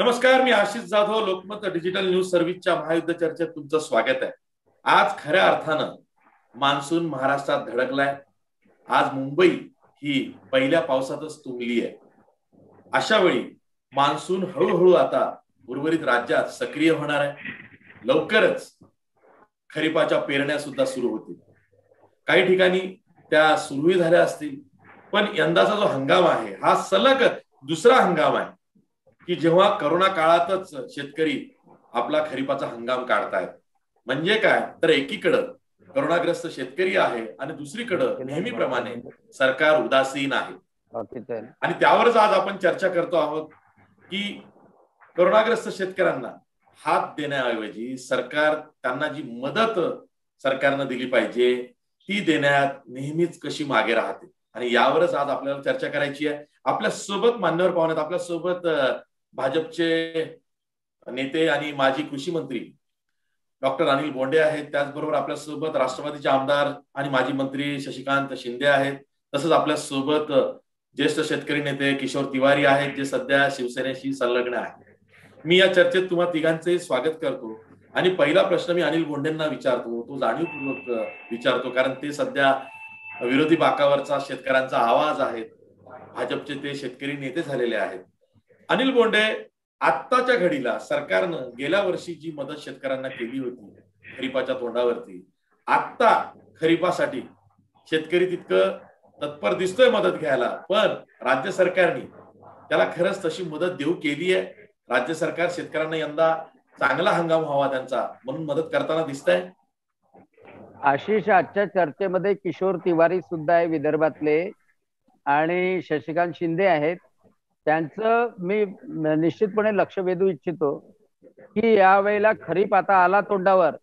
नमस्कार मी Ashish Jadhav Lokmat digital news सर्व्हिसच्या महायुद्ध चर्चेत तुमचं स्वागत आहे. आज खऱ्या अर्थानं मान्सून महाराष्ट्रात धडकलाय. आज मुंबई ही पहिल्या पावसातच तुंबली आहे. अशा वेळी मान्सून हळूहळू आता उर्वरित राज्यात सक्रिय होणार आहे. लवकरच खरीपाच्या पेरण्या सुद्धा सुरू होतील. काही ठिकाणी त्या सुरूही झाल्या असतील पण यंदाचा जो हंगाम आहे हा सलग दुसरा हंगाम आहे. की जेव्हा करोना काळातच शेतकरी आपला खरीपाचा हंगाम काढतायत म्हणजे काय? तर एकीकडं करोनाग्रस्त शेतकरी आहे आणि दुसरीकडं नेहमीप्रमाणे सरकार उदासीन आहे. आणि त्यावरच आज आपण चर्चा करतो आहोत की करोनाग्रस्त शेतकऱ्यांना हात देण्याऐवजी सरकार त्यांना जी मदत सरकारनं दिली पाहिजे ती देण्यात नेहमीच कशी मागे राहते? आणि यावरच आज आपल्याला चर्चा करायची आहे. आपल्यासोबत मान्यवर पाहुण्यात आपल्यासोबत भाजपचे नेते आणि माजी कृषी मंत्री डॉक्टर अनिल बोंडे आहेत. त्याचबरोबर आपल्यासोबत राष्ट्रवादीचे आमदार आणि माजी मंत्री शशिकांत शिंदे आहेत. तसंच आपल्यासोबत ज्येष्ठ शेतकरी नेते किशोर तिवारी आहेत जे सध्या शिवसेनेशी संलग्न आहेत. मी या चर्चेत तुम्हा तिघांचे स्वागत करतो. आणि पहिला प्रश्न मी अनिल बोंडेंना विचारतो. तो जाणीवपूर्वक विचारतो कारण ते सध्या विरोधी बाकावरचा शेतकऱ्यांचा आवाज आहे भाजपचे ते शेतकरी नेते झालेले आहेत. अनिल बोंडे आत्ताच्या घडीला सरकारनं गेल्या वर्षी जी मदत शेतकऱ्यांना केली होती खरीपाच्या तोंडावरती आत्ता खरीपासाठी शेतकरी तितकं तत्पर दिसतोय मदत घ्यायला पण राज्य सरकारने त्याला खरंच तशी मदत देऊ केली आहे राज्य सरकार शेतकऱ्यांना यंदा चांगला हंगाम व्हावा त्यांचा म्हणून मदत करताना दिसत आहे आशिष आजच्या चर्चेमध्ये किशोर तिवारी सुद्धा आहे विदर्भातले आणि शशिकांत शिंदे आहेत. त्यांचं मी निश्चितपणे लक्ष वेधू इच्छितो की यावेळेला खरीप आता आला तोंडावर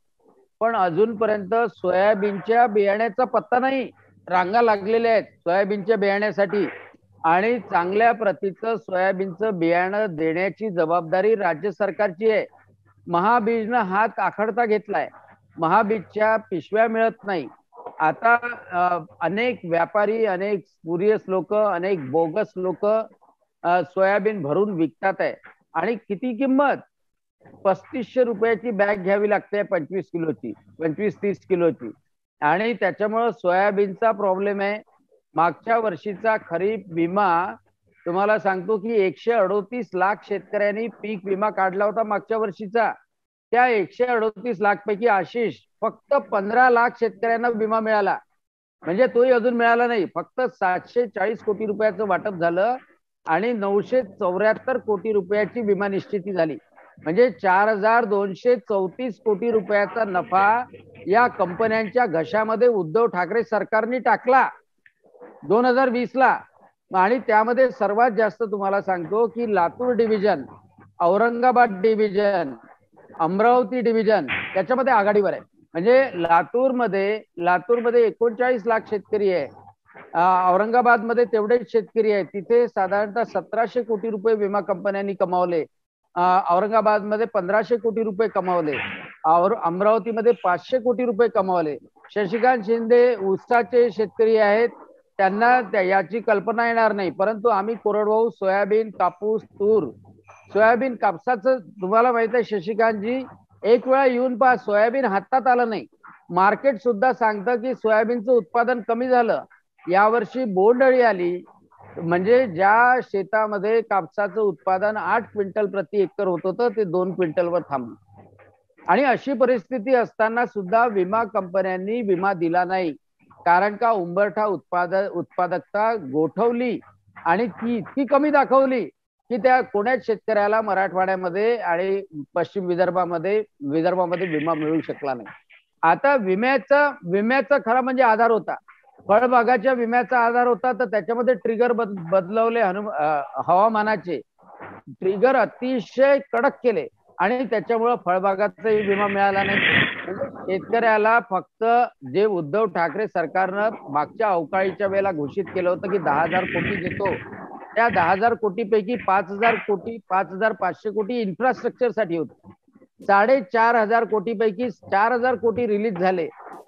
पण अजूनपर्यंत सोयाबीनच्या बियाण्याचा पत्ता नाही. रांगा लागलेल्या आहेत सोयाबीनच्या बियाण्यासाठी आणि चांगल्या प्रतीचं सोयाबीनचं बियाणं देण्याची जबाबदारी राज्य सरकारची आहे. महाबीजनं हात आखडता घेतलाय. महाबीजच्या पिशव्या मिळत नाही. आता अनेक व्यापारी अनेक स्पुरियस लोक अनेक बोगस लोक सोयाबीन भरून विकतात आहे. आणि किती किंमत? पस्तीसशे रुपयाची बॅग घ्यावी लागते पंचवीस किलोची पंचवीस तीस किलोची. आणि त्याच्यामुळं सोयाबीनचा प्रॉब्लेम आहे. मागच्या वर्षीचा खरीप विमा तुम्हाला सांगतो की एकशे अडोतीस लाख शेतकऱ्यांनी पीक विमा काढला होता मागच्या वर्षीचा. त्या एकशे अडोतीस लाख पैकी आशिष फक्त पंधरा लाख शेतकऱ्यांना विमा मिळाला. म्हणजे तोही अजून मिळाला नाही. फक्त सातशे चाळीस कोटी रुपयाचं वाटप झालं. आणि नऊशे चौऱ्याहत्तर कोटी रुपयाची विमा निश्चिती झाली. म्हणजे चार हजार दोनशे चौतीस कोटी रुपयाचा नफा या कंपन्यांच्या घशामध्ये उद्धव ठाकरे सरकारने टाकला. दोन हजार वीस ला आणि त्यामध्ये सर्वात जास्त तुम्हाला सांगतो की Latur division Aurangabad division Amravati division त्याच्यामध्ये आघाडीवर आहे. म्हणजे लातूरमध्ये लातूरमध्ये एकोणचाळीस लाख शेतकरी आहे. औरंगाबादमध्ये तेवढेच शेतकरी आहेत. तिथे साधारणतः सतराशे कोटी रुपये विमा कंपन्यांनी कमावले. औरंगाबादमध्ये पंधराशे कोटी रुपये कमावले. अमरावतीमध्ये पाचशे कोटी रुपये कमावले. शशिकांत शिंदे उत्साचे शेतकरी आहेत. त्यांना याची कल्पना येणार नाही. परंतु आम्ही कोरडवाहू सोयाबीन कापूस तूर सोयाबीन कापसाचं तुम्हाला माहीत आहे शशिकांतजी एक वेळा येऊन पहा सोयाबीन हातात आलं नाही. मार्केट सुद्धा सांगतं की सोयाबीनचं उत्पादन कमी झालं. यावर्षी बोंडअळी आली. म्हणजे ज्या शेतामध्ये कापसाचं उत्पादन आठ क्विंटल प्रति एकर होत होतं ते दोन क्विंटलवर थांबलं. आणि अशी परिस्थिती असताना सुद्धा विमा कंपन्यांनी विमा दिला नाही. कारण का उंबरठा उत्पादक उत्पादकता गोठवली आणि ती इतकी कमी दाखवली की त्या कोण्याच शेतकऱ्याला मराठवाड्यामध्ये आणि पश्चिम विदर्भामध्ये विदर्भामध्ये विमा मिळू शकला नाही. आता विम्याचा विम्याचा खरा म्हणजे आधार होता. फळबागाच्या विम्याचा आधार होता तर त्याच्यामध्ये ट्रिगर बद बदलवले हवामानाचे. ट्रिगर अतिशय कडक केले आणि त्याच्यामुळं फळबागाचाही विमा मिळाला नाही. शेतकऱ्याला फक्त जे उद्धव ठाकरे सरकारनं मागच्या अवकाळीच्या वेळेला घोषित केलं होतं की दहा हजार कोटी देतो. त्या दहा हजार कोटी पैकी पाच हजार कोटी पाच हजार पाचशे कोटी इन्फ्रास्ट्रक्चरसाठी होते. साडेचार हजार कोटी पैकी चार हजार कोटी रिलीज झाले.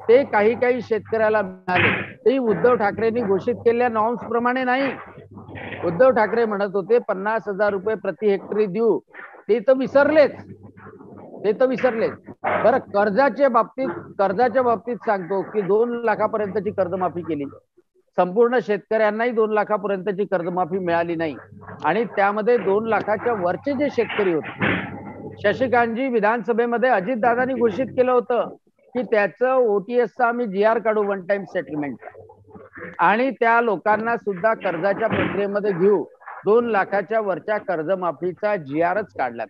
ते काही काही शेतकऱ्याला मिळाले. ते उद्धव ठाकरेंनी घोषित केलेल्या नॉर्म्स प्रमाणे नाही. उद्धव ठाकरे म्हणत होते पन्नास हजार रुपये प्रति हेक्टरी देऊ. ते तर विसरलेच. ते तर विसरलेच. बरं कर्जाच्या बाबतीत कर्जाच्या बाबतीत सांगतो की दोन लाखापर्यंतची कर्जमाफी केली. संपूर्ण शेतकऱ्यांनाही दोन लाखापर्यंतची कर्जमाफी मिळाली नाही. आणि त्यामध्ये दोन लाखाच्या वरचे जे शेतकरी होते शशिकांतजी विधानसभेमध्ये अजितदादांनी घोषित केलं होतं. की त्याचं ओटीएसचा आम्ही जी आर काढू वन टाइम सेटलमेंट आणि त्या लोकांना सुद्धा कर्जाच्या प्रक्रियेमध्ये घेऊ. दोन लाखाच्या वरच्या कर्जमाफीचा जी आरच काढला.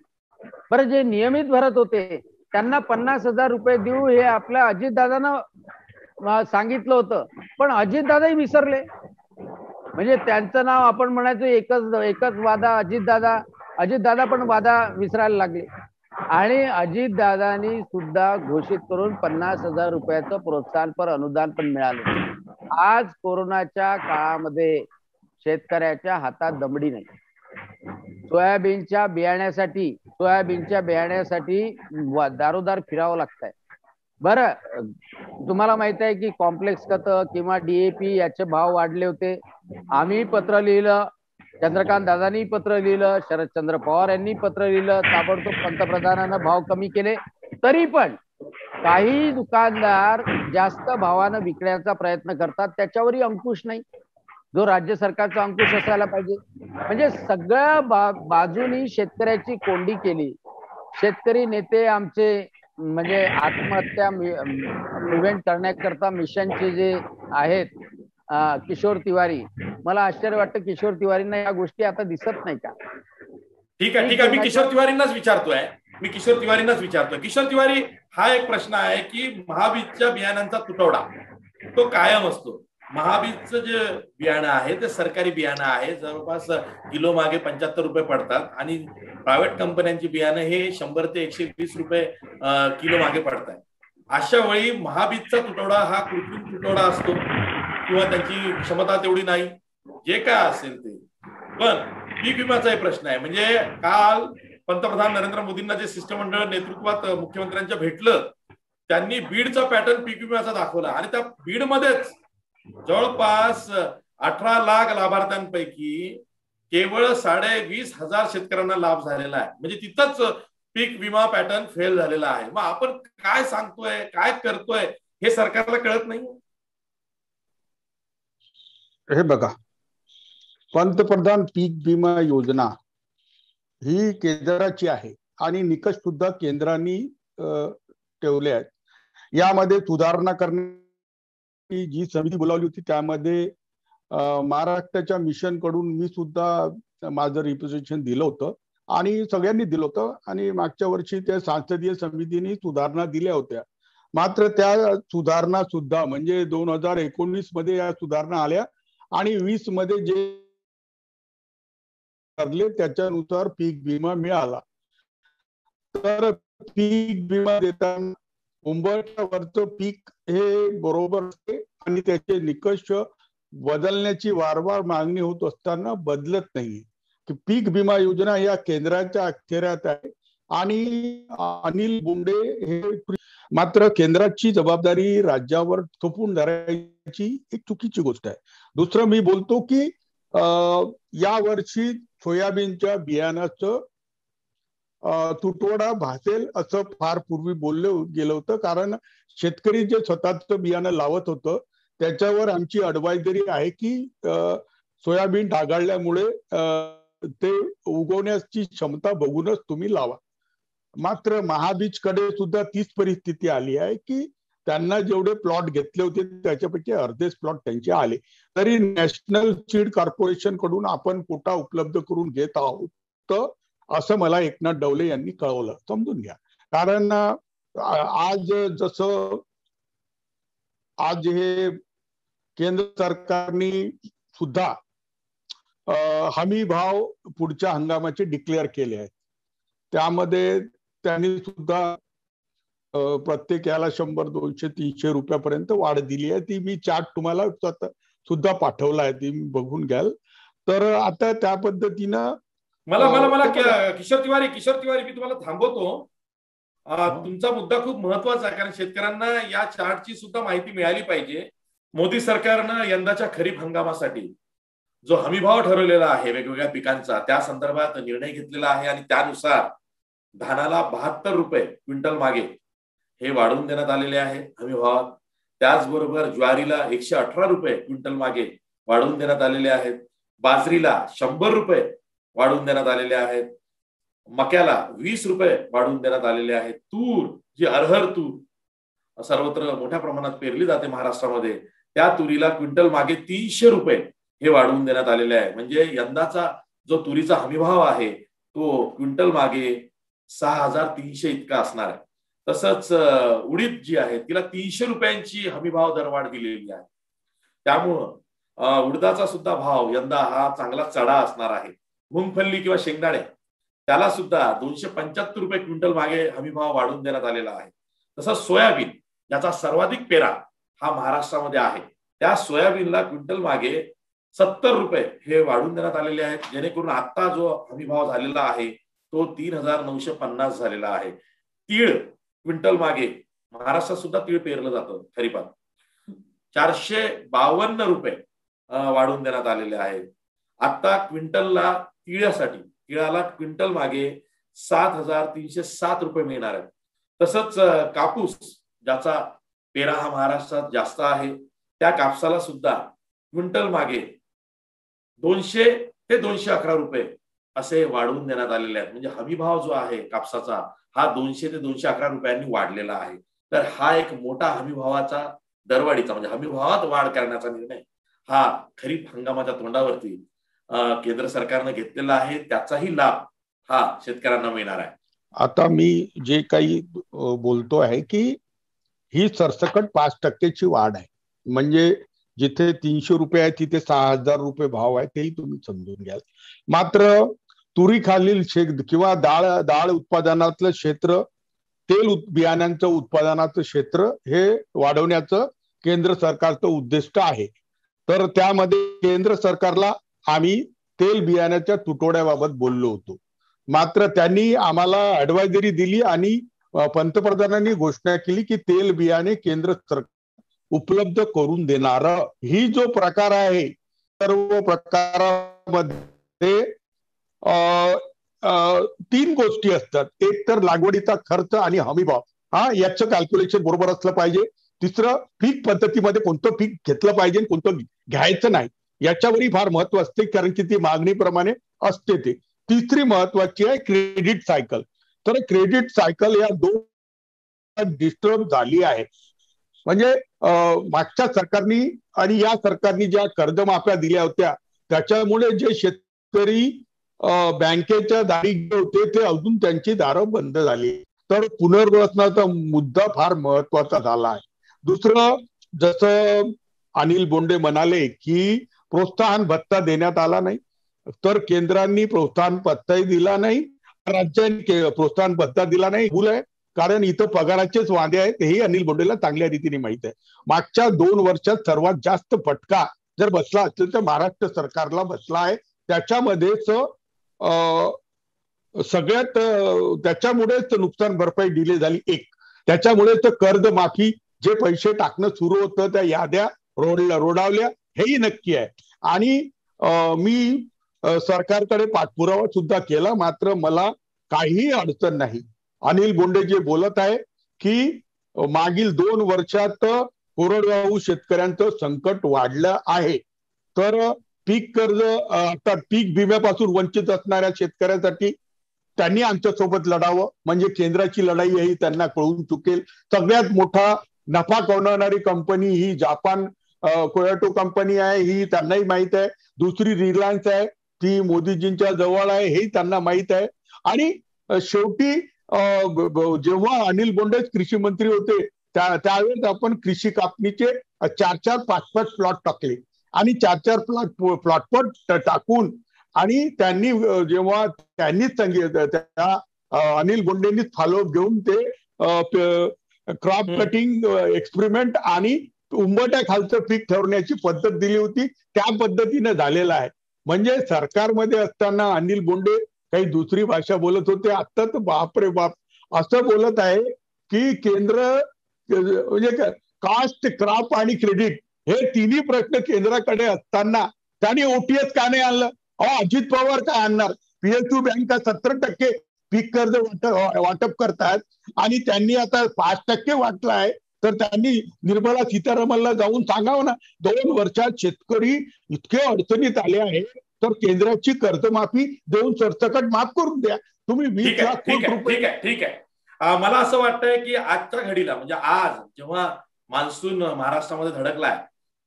बरं जे नियमित भरत होते त्यांना पन्नास हजार रुपये देऊ हे आपल्या अजितदादानं सांगितलं होतं. पण अजितदादाही विसरले. म्हणजे त्यांचं नाव आपण म्हणायचो एकच एकच वादा अजितदादा अजितदादा पण वादा विसरायला लागले. आणि अजितदादांनी सुद्धा घोषित करून पन्नास हजार रुपयाचं प्रोत्साहनपर अनुदान पण मिळालं. आज कोरोनाच्या काळामध्ये शेतकऱ्याच्या हातात दमडी नाही. सोयाबीनच्या बियाण्यासाठी सोयाबीनच्या बियाण्यासाठी दारोदार फिरावं लागतंय. बरं तुम्हाला माहीत आहे की कॉम्प्लेक्स खत किंवा डीएपी याचे भाव वाढले होते. आम्ही पत्र लिहिलं चंद्रकांत दादांनी पत्र लिहिलं शरदचंद्र पवार यांनी पत्र लिहिलं ताबडतोब पंतप्रधानांना भाव कमी केले. तरी पण काही दुकानदार जास्त भावानं विकण्याचा प्रयत्न करतात त्याच्यावरही अंकुश नाही. जो राज्य सरकारचा अंकुश असायला पाहिजे. म्हणजे सगळ्या बा बाजूनी शेतकऱ्याची कोंडी केली. शेतकरी नेते आमचे म्हणजे आत्महत्या प्रिव्हेंट करण्याकरता मिशनचे जे आहेत किशोर तिवारी. मला आश्चर्य वाटतं किशोर तिवारींना या गोष्टी आता दिसत नाही का? ठीक आहे ठीक आहे. मी किशोर तिवारींनाच विचारतोय. मी किशोर तिवारींनाच विचारतोय. किशोर तिवारी हा एक प्रश्न आहे की महाबीजच्या बियाण्यांचा तुटवडा तो कायम असतो. महाबीजचं जे बियाणं आहे ते सरकारी बियाणं आहे. जवळपास किलो मागे पंच्याहत्तर रुपये पडतात आणि प्रायव्हेट कंपन्यांची बियाणं हे शंभर ते एकशे वीस रुपये किलो मागे पडतात अशा वेळी महाबीजचा तुटवडा हा कृत्रिम तुटवडा असतो. किंवा त्यांची क्षमता तेवढी नाही. जे काय असेल ते. पण पीक विम्याचा प्रश्न आहे. म्हणजे काल पंतप्रधान नरेंद्र मोदींना जे शिष्टमंडळ नेतृत्वात मुख्यमंत्र्यांच्या भेटलं त्यांनी बीडचा पॅटर्न पीक विम्याचा दाखवला. आणि त्या बीडमध्येच जवळपास अठरा लाख लाभार्थ्यांपैकी केवळ साडे वीस हजार शेतकऱ्यांना लाभ झालेला आहे. म्हणजे तिथंच पीक विमा पॅटर्न फेल झालेला आहे. मग आपण काय सांगतोय काय करतोय हे सरकारला कळत नाही हे बघा. पंतप्रधान पीक विमा योजना ही केंद्राची आहे आणि निकष सुद्धा केंद्राने ठेवले आहेत. यामध्ये सुधारणा करण्याची जी समिती बोलावली होती त्यामध्ये महाराष्ट्राच्या मिशनकडून मी सुद्धा माझं रिप्रेझेंटेशन दिलं होतं आणि सगळ्यांनी दिलं होतं आणि मागच्या वर्षी त्या संसदीय समितीने सुधारणा दिल्या होत्या. मात्र त्या सुधारणा सुद्धा म्हणजे दोन हजार एकोणीसमध्ये या सुधारणा आल्या आणि वीसमध्ये जे ठरले त्याच्यानुसार पीक विमा मिळाला. तर पीक विमा देताना उंबरच्या वरचं पीक हे बरोबर असते आणि त्याचे निकष बदलण्याची वारंवार मागणी होत असताना बदलत नाही. की पीक विमा योजना या केंद्राच्या अखेऱ्यात आहे. आणि अनिल बोंडे हे मात्र केंद्राची जबाबदारी राज्यावर थोपून धरायची एक चुकीची गोष्ट आहे. दुसरं मी बोलतो की या वर्षी सोयाबीनच्या बियाणाचं तुटवडा भासेल असं फार पूर्वी बोललं गेलं होतं. कारण शेतकरी जे स्वतःच बियाणं लावत होतं त्याच्यावर आमची अडवायझरी आहे की सोयाबीन ढागाळल्यामुळे ते उगवण्याची क्षमता बघूनच तुम्ही लावा. मात्र महाबीजकडे सुद्धा तीच परिस्थिती आली आहे की त्यांना जेवढे प्लॉट घेतले होते त्याच्यापैकी अर्धेच प्लॉट त्यांचे आले. तरी नॅशनल सीड कॉर्पोरेशनकडून आपण कोटा उपलब्ध करून घेत आहोत तर असं मला एकनाथ डवले यांनी कळवलं. समजून घ्या. कारण आज जसं आज हे केंद्र सरकारने सुद्धा हमी भाव पुढच्या हंगामाचे डिक्लेअर केले आहेत. त्यामध्ये त्यांनी सुद्धा प्रत्येक याला शंभर दोनशे तीनशे रुपयापर्यंत वाढ दिली आहे. ती मी चार्ट तुम्हाला सुद्धा पाठवला आहे. ती बघून घ्याल. तर आता त्या पद्धतीनं मला मला मला किशोर तिवारी किशोर तिवारी मी तुम्हाला थांबवतो. तुमचा मुद्दा खूप महत्त्वाचा आहे. कारण शेतकऱ्यांना या चार्टची सुद्धा माहिती मिळाली पाहिजे. मोदी सरकारनं यंदाच्या खरीप हंगामासाठी जो हमीभाव ठरवलेला आहे वेगवेगळ्या पिकांचा त्या संदर्भात निर्णय घेतलेला आहे. आणि त्यानुसार धानाला बहात्तर रुपये क्विंटल मागे हे वाढवून देण्यात आलेले आहे. हमी भावात त्याचबरोबर ज्वारीला एकशे अठरा रुपये क्विंटल मागे वाढवून देण्यात आलेले आहेत. बाजरीला शंभर रुपये वाढवून देण्यात आलेले आहेत. मक्याला वीस रुपये वाढवून देण्यात आलेले आहेत. तूर जी अरहर तूर सर्वत्र मोठ्या प्रमाणात पेरली जाते महाराष्ट्रामध्ये त्या तुरीला क्विंटल मागे तीनशे रुपये हे वाढवून देण्यात आलेले आहे. म्हणजे यंदाचा जो तुरीचा हमीभाव आहे तो क्विंटल मागे सहा हजार तीनशे इतका असणार आहे. तसंच उडीद जी आहे तिला तीनशे रुपयांची हमीभाव दरवाढ दिलेली आहे. त्यामुळं उडदाचा सुद्धा भाव यंदा हा चांगला चढा असणार आहे. मुंगफल्ली किंवा शेंगदाणे त्याला सुद्धा दोनशे पंच्याहत्तर रुपये क्विंटल मागे हमीभाव वाढवून देण्यात आलेला आहे. तसंच सोयाबीन याचा सर्वाधिक पेरा हा महाराष्ट्रामध्ये आहे. त्या सोयाबीनला क्विंटल मागे सत्तर रुपये हे वाढून देण्यात आलेले आहेत. जेणेकरून आता जो हमीभाव झालेला आहे तो तीन हजार नऊशे पन्नास झालेला आहे. तीळ क्विंटल मागे महाराष्ट्रात सुद्धा तीळ पेरलं जातं खरीपात. चारशे बावन्न रुपये वाढवून देण्यात आलेले आहेत. आता क्विंटलला तिळासाठी तिळाला क्विंटल मागे सात हजार तीनशे सात रुपये मिळणार आहेत. तसंच कापूस ज्याचा पेरा हा महाराष्ट्रात जास्त आहे त्या कापसाला सुद्धा क्विंटल मागे दोनशे ते दोनशे अकरा रुपये असे वाढवून देण्यात आलेले आहेत. म्हणजे हमी भाव जो आहे कापसाचा हा दोनशे ते दोनशे अकरा रुपयांनी वाढलेला आहे. तर हा एक मोठा हमी भावाचा दरवाढीचा म्हणजे हमी भावात वाढ करण्याचा निर्णय हा खरीप हंगामाच्या तोंडावरती केंद्र सरकारनं घेतलेला आहे. त्याचाही लाभ हा शेतकऱ्यांना मिळणार आहे. आता मी जे काही बोलतो आहे की ही सरसकट पाच टक्क्याची वाढ आहे. म्हणजे जिथे तीनशे रुपये आहे तिथे सहा हजार रुपये भाव आहे तेही तुम्ही समजून घ्याल. मात्र तुरी खालील किंवा डाळ डाळ उत्पादनातलं क्षेत्र तेल बियाण्यांचं उत्पादनाचं क्षेत्र हे वाढवण्याचं केंद्र सरकारचं उद्दिष्ट आहे. तर त्यामध्ये केंद्र सरकारला आम्ही तेल बियाण्याच्या तुटवड्याबाबत बोललो होतो. मात्र त्यांनी आम्हाला ऍडवायझरी दिली आणि पंतप्रधानांनी घोषणा केली की तेल बियाणे केंद्र सरकार उपलब्ध करून देणार ही जो प्रकार आहे सर्व प्रकारामध्ये तीन गोष्टी असतात. एक तर लागवडीचा खर्च आणि हमीभाव. हा याचं कॅल्क्युलेशन बरोबर असलं पाहिजे. तिसरं पीक पद्धतीमध्ये कोणतं पीक घेतलं पाहिजे कोणतं घ्यायचं नाही. याच्यावरही फार महत्त्व असते कारण की ती मागणीप्रमाणे असते ते. तिसरी महत्वाची आहे क्रेडिट सायकल तर क्रेडिट सायकल या दोन डिस्टर्ब झाली आहे. म्हणजे मागच्या सरकारनी आणि या सरकारनी ज्या कर्जमाफ्या दिल्या होत्या त्याच्यामुळे जे शेतकरी बँकेच्या दारी होते ते अजून त्यांची दारं बंद झाली. तर पुनर्वसनाचा मुद्दा फार महत्त्वाचा झाला आहे. दुसरं जसं अनिल बोंडे म्हणाले की प्रोत्साहन भत्ता देण्यात आला नाही तर केंद्रांनी प्रोत्साहन भत्ताही दिला नाही राज्यांनी प्रोत्साहन भत्ता दिला नाही. भूल आहे. कारण इथं पगाराचेच वादे आहेत हेही अनिल बोंडेला चांगल्या रीतीने माहीत आहे. मागच्या दोन वर्षात सर्वात जास्त फटका जर बसला असेल तर महाराष्ट्र सरकारला बसला आहे. त्याच्यामध्येच सगळ्यात त्याच्यामुळेच नुकसान भरपाई दिली झाली एक. त्याच्यामुळेच कर्ज माफी जे पैसे टाकणं सुरू होतं त्या याद्या रोडल्या रोडावल्या हेही नक्की आहे. आणि मी सरकारकडे पाठपुरावा सुद्धा केला मात्र मला काहीही अडचण नाही. अनिल बोंडे जे बोलत आहे की मागील दोन वर्षात कोरडवाहू शेतकऱ्यांचं संकट वाढलं आहे. तर पीक कर्ज अर्थात पीक विम्यापासून वंचित असणाऱ्या शेतकऱ्यांसाठी त्यांनी आमच्यासोबत लढावं. म्हणजे केंद्राची लढाई ही त्यांना कळून चुकेल. सगळ्यात मोठा नफा कमवणारी कंपनी ही जापान कोयाटो कंपनी आहे ही त्यांनाही माहीत आहे. दुसरी रिलायन्स आहे ती मोदीजींच्या जवळ आहे हे त्यांना माहीत आहे. आणि शेवटी जेव्हा अनिल बोंडेच कृषी मंत्री होते त्या त्यावेळेस आपण कृषी कापणीचे चार चार पाच पाच प्लॉट टाकले. आणि चार चार प्लॉट प्लॉटपट टाकून आणि त्यांनी जेव्हा त्यांनीच सांगितलं त्या अनिल बोंडेंनीच फॉलो घेऊन ते क्रॉप कटिंग एक्सपेरिमेंट आणि उंबट्या खालचं पीक ठरवण्याची पद्धत दिली होती. त्या पद्धतीने झालेला आहे. म्हणजे सरकारमध्ये असताना अनिल बोंडे काही दुसरी भाषा बोलत होते. आता तर बाप रे बाप. असं बोलत आहे की केंद्र म्हणजे कास्ट क्राप आणि क्रेडिट हे तिन्ही प्रश्न केंद्राकडे असताना त्यांनी ओटीएस का नाही आणलं? अहो अजित पवार काय आणणार? पीएसयू बँक सत्तर टक्के पीक कर्ज वाटप करतात आणि त्यांनी आता पाच टक्के वाटलाय तर त्यांनी निर्मला सीतारामनला जाऊन सांगावं ना. दोन वर्षात शेतकरी इतके अडचणीत आले आहे. तर केंद्राची कर्जमाफी देऊन सरसकट माफ करून द्या. तुम्ही वीस लाख ठीक आहे ठीक आहे मला असं वाटतंय की आजच्या घडीला म्हणजे आज जेव्हा मान्सून महाराष्ट्रामध्ये धडकलाय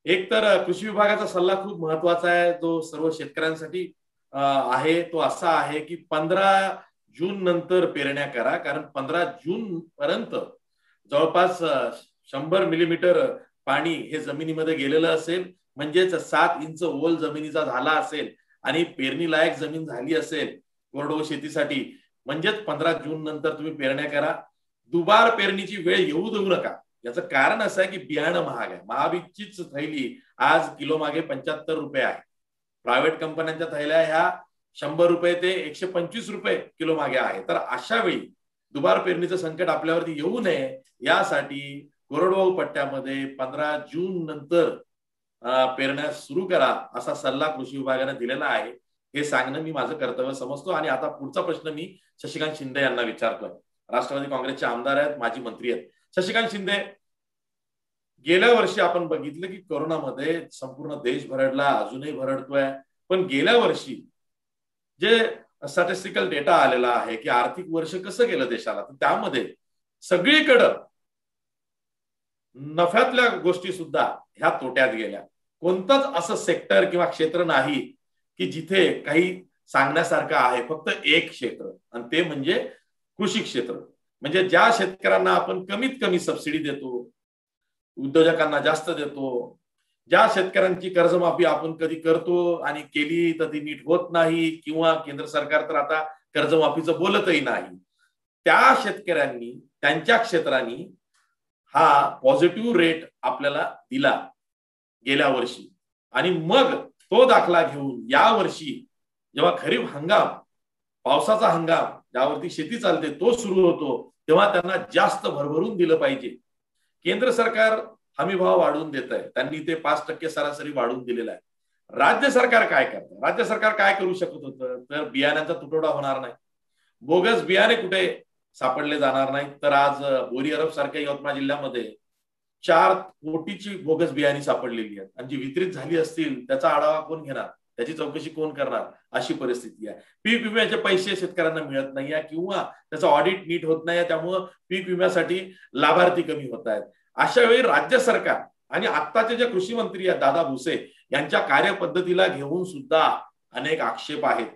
एक तर कृषी विभागाचा सल्ला खूप महत्त्वाचा आहे. तो सर्व शेतकऱ्यांसाठी आहे. तो असा आहे की पंधरा जून नंतर पेरण्या करा. कारण पंधरा जून पर्यंत जवळपास शंभर मिलीमीटर पाणी हे जमिनीमध्ये गेलेलं असेल. म्हणजेच सात इंच ओल जमिनीचा झाला असेल. आणि पेरणी लायक जमीन झाली असेल कोरडवाहू शेतीसाठी म्हणजेच पंधरा जून नंतर तुम्ही पेरण्या करा. दुबार पेरणीची वेळ येऊ देऊ नका. याचं कारण असं आहे की बियाणं महाग आहे. महाबीजचीच थैली आज किलो मागे पंच्याहत्तर रुपये आहे. प्रायव्हेट कंपन्यांच्या थैल्या ह्या शंभर रुपये ते एकशे पंचवीस रुपये किलो मागे आहे. तर अशा वेळी दुबार पेरणीचं संकट आपल्यावरती येऊ नये. यासाठी कोरडवाहू पट्ट्यामध्ये पंधरा जून नंतर पेरण्या सुरू करा असा सल्ला कृषी विभागाने दिलेला आहे. हे सांगणं मी माझं कर्तव्य समजतो आणि आता पुढचा प्रश्न मी शशिकांत शिंदे यांना विचारतोय. राष्ट्रवादी काँग्रेसचे आमदार आहेत माजी मंत्री आहेत. शशिकांत शिंदे गेल्या वर्षी आपण बघितलं की कोरोनामध्ये संपूर्ण देश भरडला अजूनही भरडतोय. पण गेल्या वर्षी जे स्टॅटिस्टिकल डेटा आलेला आहे की आर्थिक वर्ष कसं गेलं देशाला तर त्यामध्ये सगळीकडं नफ्यातल्या गोष्टी सुद्धा ह्या तोट्यात गेल्या. कोणतंच असं सेक्टर किंवा क्षेत्र नाही की जिथे काही सांगण्यासारखं आहे. फक्त एक क्षेत्र. आणि ते म्हणजे कृषी क्षेत्र. म्हणजे ज्या शेतकऱ्यांना आपण कमीत कमी सबसिडी देतो उद्योजकांना जास्त देतो ज्या शेतकऱ्यांची कर्जमाफी आपण कधी करतो आणि केली तर ती नीट होत नाही किंवा केंद्र सरकार तर आता कर्जमाफीचं बोलतही नाही त्या शेतकऱ्यांनी त्यांच्या क्षेत्रांनी हा पॉझिटिव्ह रेट आपल्याला दिला. गेल्या वर्षी. आणि मग तो दाखला घेऊन या वर्षी जेव्हा खरीप हंगाम पावसाचा हंगाम ज्यावरती शेती चालते तो सुरू होतो तेव्हा त्यांना जास्त भरभरून दिलं पाहिजे. केंद्र सरकार हमी भाव वाढवून देत आहे. त्यांनी ते पाच टक्के सरासरी वाढवून दिलेला आहे. राज्य सरकार काय करतं? राज्य सरकार काय करू शकत होतं? तर बियाण्यांचा तुटवडा होणार नाही. बोगस बियाणे कुठे सापडले जाणार नाही? तर आज बोरी अरब सारख्या यवतमाळ जिल्ह्यामध्ये चार कोटीची बोगस बियाणी सापडलेली आहेत. आणि जी वितरित झाली असतील त्याचा आढावा कोण घेणार? त्याची चौकशी कोण करणार? अशी परिस्थिती आहे. पीक विम्याचे पैसे शेतकऱ्यांना मिळत नाही किंवा त्याचं ऑडिट नीट होत नाही त्यामुळं पीक विम्यासाठी लाभार्थी कमी होत आहेत. अशा वेळी राज्य सरकार आणि आत्ताचे जे कृषी मंत्री आहेत दादा भुसे यांच्या कार्यपद्धतीला घेऊन सुद्धा अनेक आक्षेप आहेत.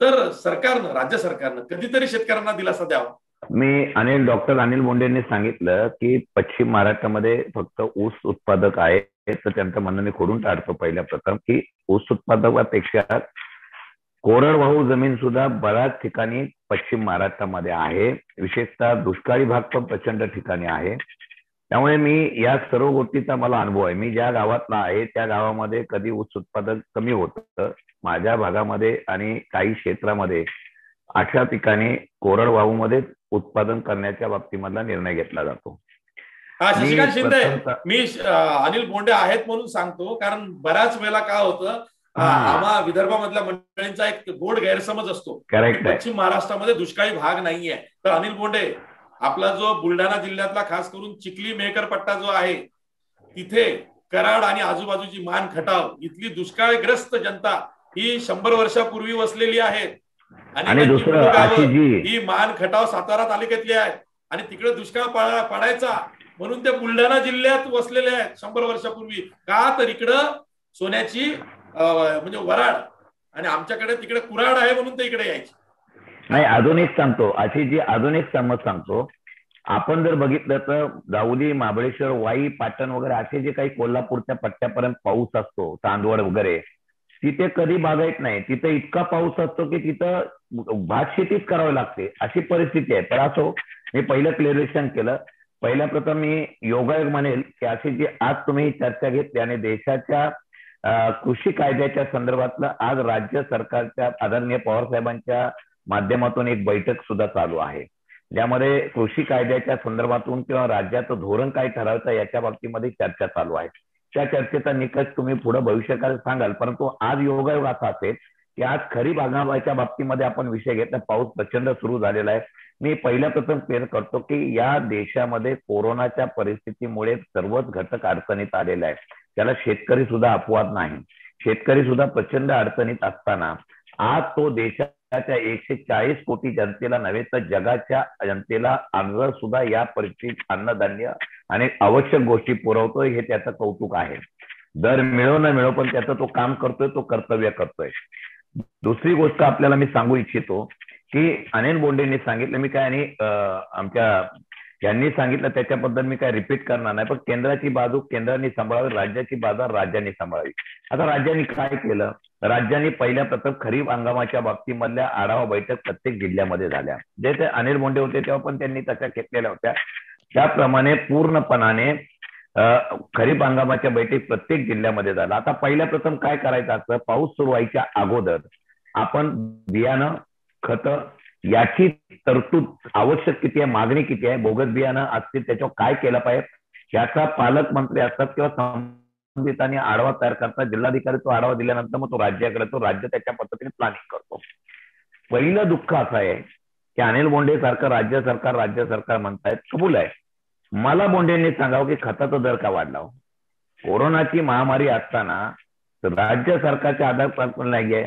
तर सरकारनं राज्य सरकारनं कधीतरी शेतकऱ्यांना दिलासा द्यावा. मी अनिल डॉक्टर अनिल मुंडेंनी सांगितलं की पश्चिम महाराष्ट्रामध्ये फक्त ऊस उत्पादक आहे तर त्यांचं म्हणणं मी खोडून टाळतो पहिल्या प्रथम की ऊस उत्पादकापेक्षा कोरडवाहू जमीन सुद्धा बऱ्याच ठिकाणी पश्चिम महाराष्ट्रामध्ये आहे. विशेषतः दुष्काळी भाग पण प्रचंड ठिकाणी आहे. त्यामुळे मी या सर्व गोष्टीचा मला अनुभव आहे. मी ज्या गावातला आहे त्या गावामध्ये कधी ऊस उत्पादन कमी होतं. माझ्या भागामध्ये आणि काही क्षेत्रामध्ये अशा ठिकाणी कोरडवाहू मध्ये उत्पादन करण्याच्या बाबतीमधला निर्णय घेतला जातो. हा शशिकांत शिंदे मी अनिल बोंडे आहेत म्हणून सांगतो कारण बऱ्याच वेळेला काय होतं आम्हा विदर्भामधल्या मंडळींचा एक गोड गैरसमज असतो. पश्चिम महाराष्ट्रामध्ये दुष्काळी भाग नाहीये. तर अनिल बोंडे आपला जो बुलढाणा जिल्ह्यातला खास करून चिखली मेहकर पट्टा जो आहे तिथे कराड आणि आजूबाजूची मान खटाव इथली दुष्काळग्रस्त जनता ही शंभर वर्षापूर्वी वसलेली आहे. आणि ही मान खटाव सातारा तालुक्यातली आहे. आणि तिकडे दुष्काळ पडायचा. म्हणून ते बुलढाणा जिल्ह्यात वसलेले आहेत शंभर वर्षापूर्वी. का तर इकडं सोन्याची म्हणजे वराड. आणि आमच्याकडे तिकडे कुराड आहे म्हणून ते इकडे यायची. नाही अजून एक सांगतो. अशी जी अजून एक समज सांगतो. आपण जर बघितलं तर गावली महाबळेश्वर वाई पाटण वगैरे असे जे काही कोल्हापूरच्या पट्ट्यापर्यंत पाऊस असतो चांदवड वगैरे तिथे कधी बागायत नाही. तिथे इतका पाऊस असतो की तिथं भात शेतीच करावी लागते. अशी परिस्थिती आहे. तर असो मी पहिलं क्लिअरेशन केलं. पहिल्या प्रथम मी योगायोग म्हणेल की अशी जी आज तुम्ही चर्चा घेतली आणि देशाच्या कृषी कायद्याच्या संदर्भातलं आज राज्य सरकारच्या आदरणीय पवार साहेबांच्या माध्यमातून एक बैठक सुद्धा चालू आहे. ज्यामध्ये कृषी कायद्याच्या संदर्भातून किंवा राज्याचं धोरण काय ठरवायचं याच्या बाबतीमध्ये चर्चा चालू आहे. च्या चर्चेचा निकष तुम्ही पुढे भविष्यकाळ सांगाल. परंतु आज योगायोग असा असेल की आज खरीप हंगामाच्या बाबतीमध्ये आपण विषय घेतला पाऊस प्रचंड सुरू झालेला आहे. मी पहिल्या प्रथम क्लिअर करतो की या देशामध्ये कोरोनाच्या परिस्थितीमुळे सर्वच घटक अडचणीत आलेले आहे त्याला शेतकरी सुद्धा अपवाद नाही. शेतकरी सुद्धा प्रचंड अडचणीत असताना आज तो देशा देशाच्या एकशे चाळीस कोटी जनतेला नव्हे तर जगाच्या जनतेला अन्न सुद्धा या परिस्थितीत अन्नधान्य आणि आवश्यक गोष्टी पुरवतोय हे त्याचं कौतुक आहे. दर मिळो न मिळो पण त्याचं तो काम करतोय तो कर्तव्य करतोय. दुसरी गोष्ट आपल्याला मी सांगू इच्छितो की अनिल बोंडेंनी सांगितलं मी काय आणि आमच्या यांनी सांगितलं त्याच्याबद्दल मी काय रिपीट करणार नाही पण केंद्राची बाजू केंद्राने सांभाळावी राज्याची बाजार राज्यांनी सांभाळावी. आता राज्यांनी काय केलं? राज्यांनी पहिल्या प्रथम खरीप हंगामाच्या बाबतीमधल्या आढावा बैठक प्रत्येक जिल्ह्यामध्ये झाल्या. जे ते अनिल बोंडे होते तेव्हा पण त्यांनी तशा घेतलेल्या होत्या. त्याप्रमाणे पूर्णपणाने खरीप हंगामाच्या बैठक प्रत्येक जिल्ह्यामध्ये झाला. आता पहिल्या प्रथम काय करायचं असतं? पाऊस सुरू व्हायच्या अगोदर आपण बियाणं खत याची तरतूद आवश्यक किती आहे मागणी किती आहे बोगस बियाणं असतील त्याच्यावर काय केलं पाहिजे? याचा पालकमंत्री असतात किंवा संबंधितांनी आढावा तयार करतात. जिल्हाधिकारी तो आढावा दिल्यानंतर मग तो राज्याकडे तो राज्य त्याच्या पद्धतीने प्लॅनिंग करतो. पहिलं दुःख असं आहे की अनिल बोंडे सारखं राज्य सरकार राज्य सरकार म्हणतायत कबूल आहे. मला बोंडेंनी सांगावं की खताचा दर का वाढला हो? कोरोनाची महामारी असताना राज्य सरकारच्या आधार नाहीये.